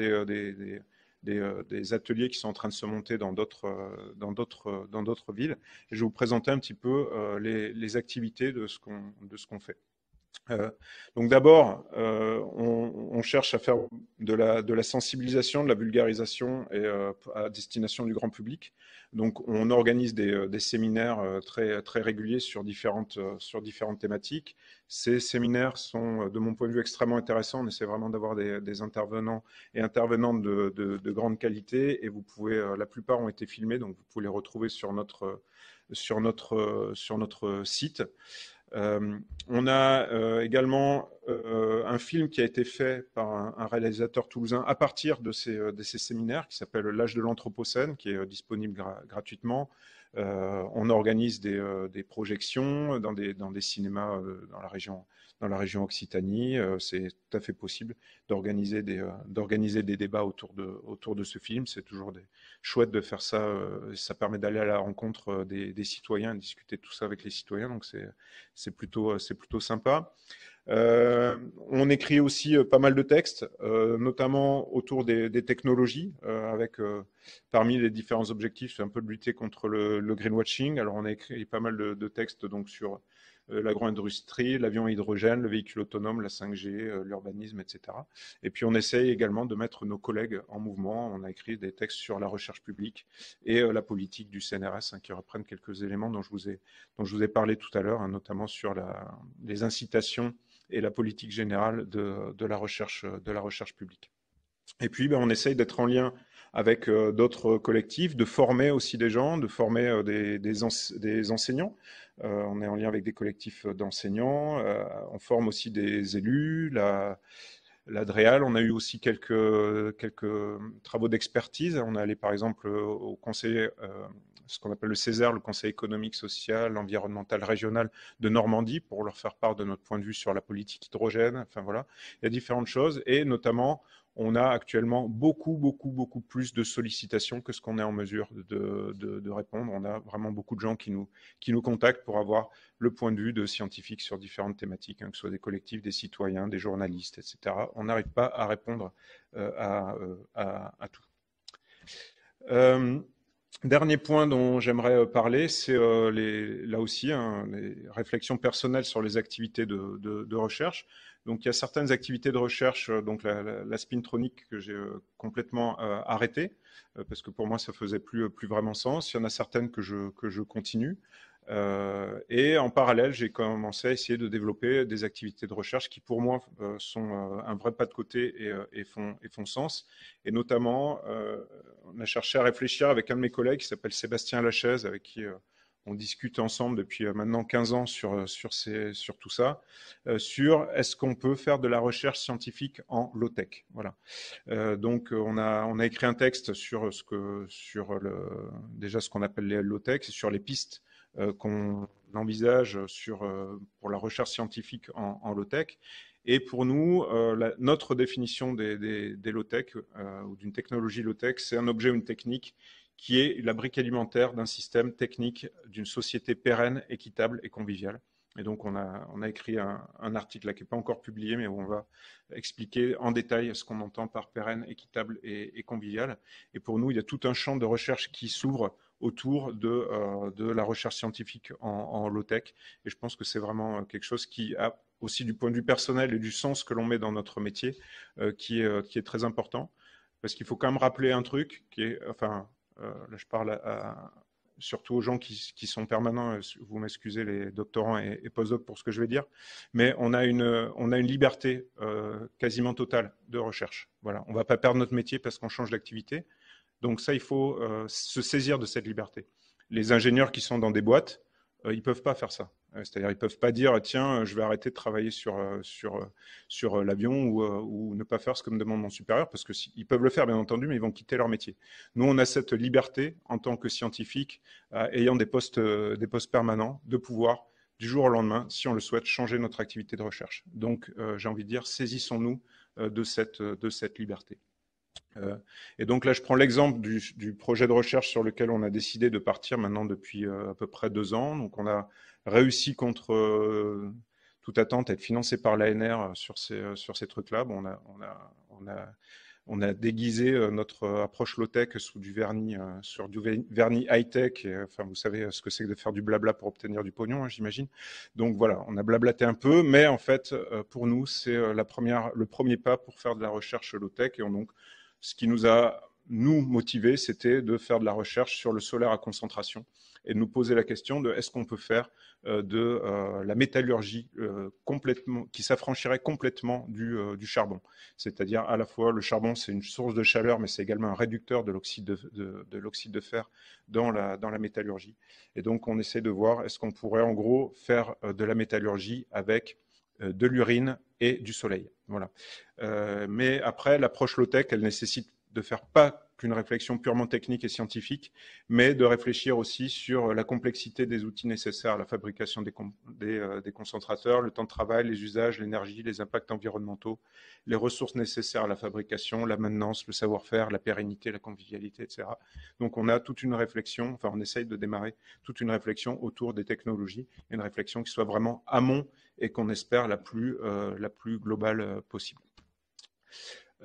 des, ateliers qui sont en train de se monter dans d'autres, villes. Et je vais vous présenter un petit peu les, activités de ce qu'on fait. Euh, donc d'abord, euh, on, cherche à faire de la, sensibilisation, de la vulgarisation et, euh, à destination du grand public. Donc on organise des, séminaires très, réguliers sur différentes, thématiques. Ces séminaires sont, de mon point de vue, extrêmement intéressants. On essaie vraiment d'avoir des, intervenants et intervenantes de, de, de, grande qualité et vous pouvez, la plupart ont été filmés, donc vous pouvez les retrouver sur notre site. Euh, on a euh, également euh, un film qui a été fait par un, réalisateur toulousain à partir de ces, séminaires qui s'appelle L'âge de l'Anthropocène, qui est disponible gratuitement. on organise des, projections dans des, dans des cinémas dans la région dans la région Occitanie. Euh, c'est tout à fait possible d'organiser des, euh, des débats autour de, autour de ce film. C'est toujours chouette de faire ça. Euh, ça permet d'aller à la rencontre des, citoyens, discuter tout ça avec les citoyens. Donc c'est, plutôt, sympa. on écrit aussi pas mal de textes, notamment autour des, technologies, avec parmi les différents objectifs, c'est un peu de lutter contre le, greenwashing. Alors on a écrit pas mal de, de textes donc sur l'agro-industrie, l'avion hydrogène, le véhicule autonome, la 5G, euh, l'urbanisme, etc. Et puis on essaye également de mettre nos collègues en mouvement. On a écrit des textes sur la recherche publique et euh, la politique du CNRS hein, qui reprennent quelques éléments dont je vous ai, dont je vous ai parlé tout à l'heure, hein, notamment sur les incitations et la politique générale de, de, la, recherche, de la recherche publique. Et puis, ben, on essaye d'être en lien avec d'autres collectifs, de former aussi des gens, de former des, des, enseignants. Euh, on est en lien avec des collectifs d'enseignants. Euh, on forme aussi des élus. La, l'Adréal, on a eu aussi quelques, quelques travaux d'expertise. On est allé par exemple au conseil, euh, ce qu'on appelle le Césaire, le Conseil économique, social, environnemental régional de Normandie, pour leur faire part de notre point de vue sur la politique hydrogène. Enfin voilà, il y a différentes choses. Et notamment, on a actuellement beaucoup, beaucoup, beaucoup plus de sollicitations que ce qu'on est en mesure de, répondre. On a vraiment beaucoup de gens qui nous, qui nous contactent pour avoir le point de vue de scientifiques sur différentes thématiques, hein, que ce soit des collectifs, des citoyens, des journalistes, etc. On n'arrive pas à répondre euh, euh, à, tout. Euh, dernier point dont j'aimerais parler, c'est là aussi hein, les réflexions personnelles sur les activités de recherche. Donc il y a certaines activités de recherche, euh, donc la, spintronique que j'ai euh, complètement euh, arrêtée, parce que pour moi ça faisait plus, plus vraiment sens. Il y en a certaines que je, que je continue. Et en parallèle, j'ai commencé à essayer de développer des activités de recherche qui, pour moi, sont un vrai pas de côté et, font, sens. Et notamment, on a cherché à réfléchir avec un de mes collègues qui s'appelle Sébastien Lachaise, avec qui on discute ensemble depuis euh, maintenant 15 ans sur, euh, tout ça, euh, sur est-ce qu'on peut faire de la recherche scientifique en low-tech. Voilà. donc on a, écrit un texte sur, ce déjà ce qu'on appelle les low-tech, sur les pistes qu'on envisage sur, pour la recherche scientifique en, low-tech. Et pour nous, notre définition des, low-tech ou d'une technologie low-tech, c'est un objet ou une technique qui est la brique alimentaire d'un système technique d'une société pérenne, équitable et conviviale. Et donc, on a, écrit un, article qui n'est pas encore publié, mais où on va expliquer en détail ce qu'on entend par pérenne, équitable et, convivial. Et pour nous, il y a tout un champ de recherche qui s'ouvre autour de, euh, de, la recherche scientifique en, low-tech. Et je pense que c'est vraiment quelque chose qui a aussi du point de vue personnel et du sens que l'on met dans notre métier, euh, qui, est, très important. Parce qu'il faut quand même rappeler un truc qui est, enfin, euh, là, je parle surtout aux gens qui, sont permanents, euh, vous m'excusez les doctorants et, et postdocs pour ce que je vais dire, mais on a une, on a une liberté euh, quasiment totale de recherche. Voilà, on ne va pas perdre notre métier parce qu'on change d'activité. Donc ça, il faut se saisir de cette liberté. Les ingénieurs qui sont dans des boîtes, ils ne peuvent pas faire ça. Euh, c'est-à-dire, ils ne peuvent pas dire, tiens, je vais arrêter de travailler sur, euh, sur, euh, sur l'avion ou, ou, ne pas faire ce que me demande mon supérieur, parce qu'ils peuvent le faire, bien entendu, mais ils vont quitter leur métier. Nous, on a cette liberté, en tant que scientifiques, ayant des postes, des postes permanents, de pouvoir, du jour au lendemain, si on le souhaite, changer notre activité de recherche. Donc, j'ai envie de dire, saisissons-nous de, cette, de cette liberté. Et donc là, je prends l'exemple du, projet de recherche sur lequel on a décidé de partir maintenant depuis à peu près deux ans. Donc, on a réussi contre euh, toute attente à être financé par l'ANR sur ces, euh, sur ces trucs-là. Bon, on, a, déguisé notre approche low-tech sous du vernis, sur du vernis high-tech. Enfin, vous savez ce que c'est que de faire du blabla pour obtenir du pognon, hein, j'imagine. Donc voilà, on a blablaté un peu, mais en fait, pour nous, c'est le premier pas pour faire de la recherche low-tech. Et donc, ce qui nous a nous motiver, c'était de faire de la recherche sur le solaire à concentration et de nous poser la question de est-ce qu'on peut faire euh, de euh, la métallurgie euh, complètement, qui s'affranchirait complètement du, charbon. C'est-à-dire à la fois le charbon, c'est une source de chaleur, mais c'est également un réducteur de l'oxyde de, de fer dans la, dans la métallurgie. Et donc on essaie de voir est-ce qu'on pourrait en gros faire de la métallurgie avec de l'urine et du soleil. Voilà. mais après, l'approche low-tech, elle nécessite de faire pas qu'une réflexion purement technique et scientifique, mais de réfléchir aussi sur la complexité des outils nécessaires à la fabrication des, euh, des, concentrateurs, le temps de travail, les usages, l'énergie, les impacts environnementaux, les ressources nécessaires à la fabrication, la maintenance, le savoir-faire, la pérennité, la convivialité, etc. Donc on a toute une réflexion, enfin on essaye de démarrer toute une réflexion autour des technologies, une réflexion qui soit vraiment amont et qu'on espère la plus, euh, la plus globale euh, possible.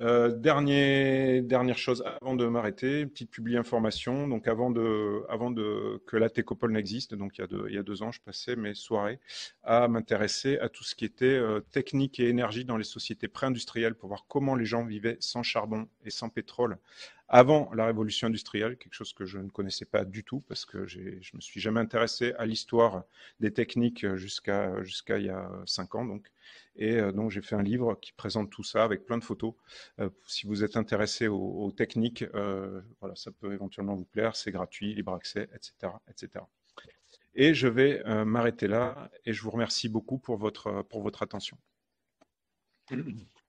Euh, dernière chose avant de m'arrêter, petite publi information. Donc avant de, avant de que la Técopole n'existe, donc il y, a deux, il y a deux ans, je passais mes soirées à m'intéresser à tout ce qui était technique et énergie dans les sociétés pré-industrielles pour voir comment les gens vivaient sans charbon et sans pétrole avant la révolution industrielle, quelque chose que je ne connaissais pas du tout parce que je me suis jamais intéressé à l'histoire des techniques jusqu'à jusqu'à il y a cinq ans donc. Et euh, donc j'ai fait un livre qui présente tout ça avec plein de photos. Euh, si vous êtes intéressé aux, techniques, euh, voilà, ça peut éventuellement vous plaire. C'est gratuit, libre accès, etc., etc. Et je vais m'arrêter là et je vous remercie beaucoup pour votre pour votre attention.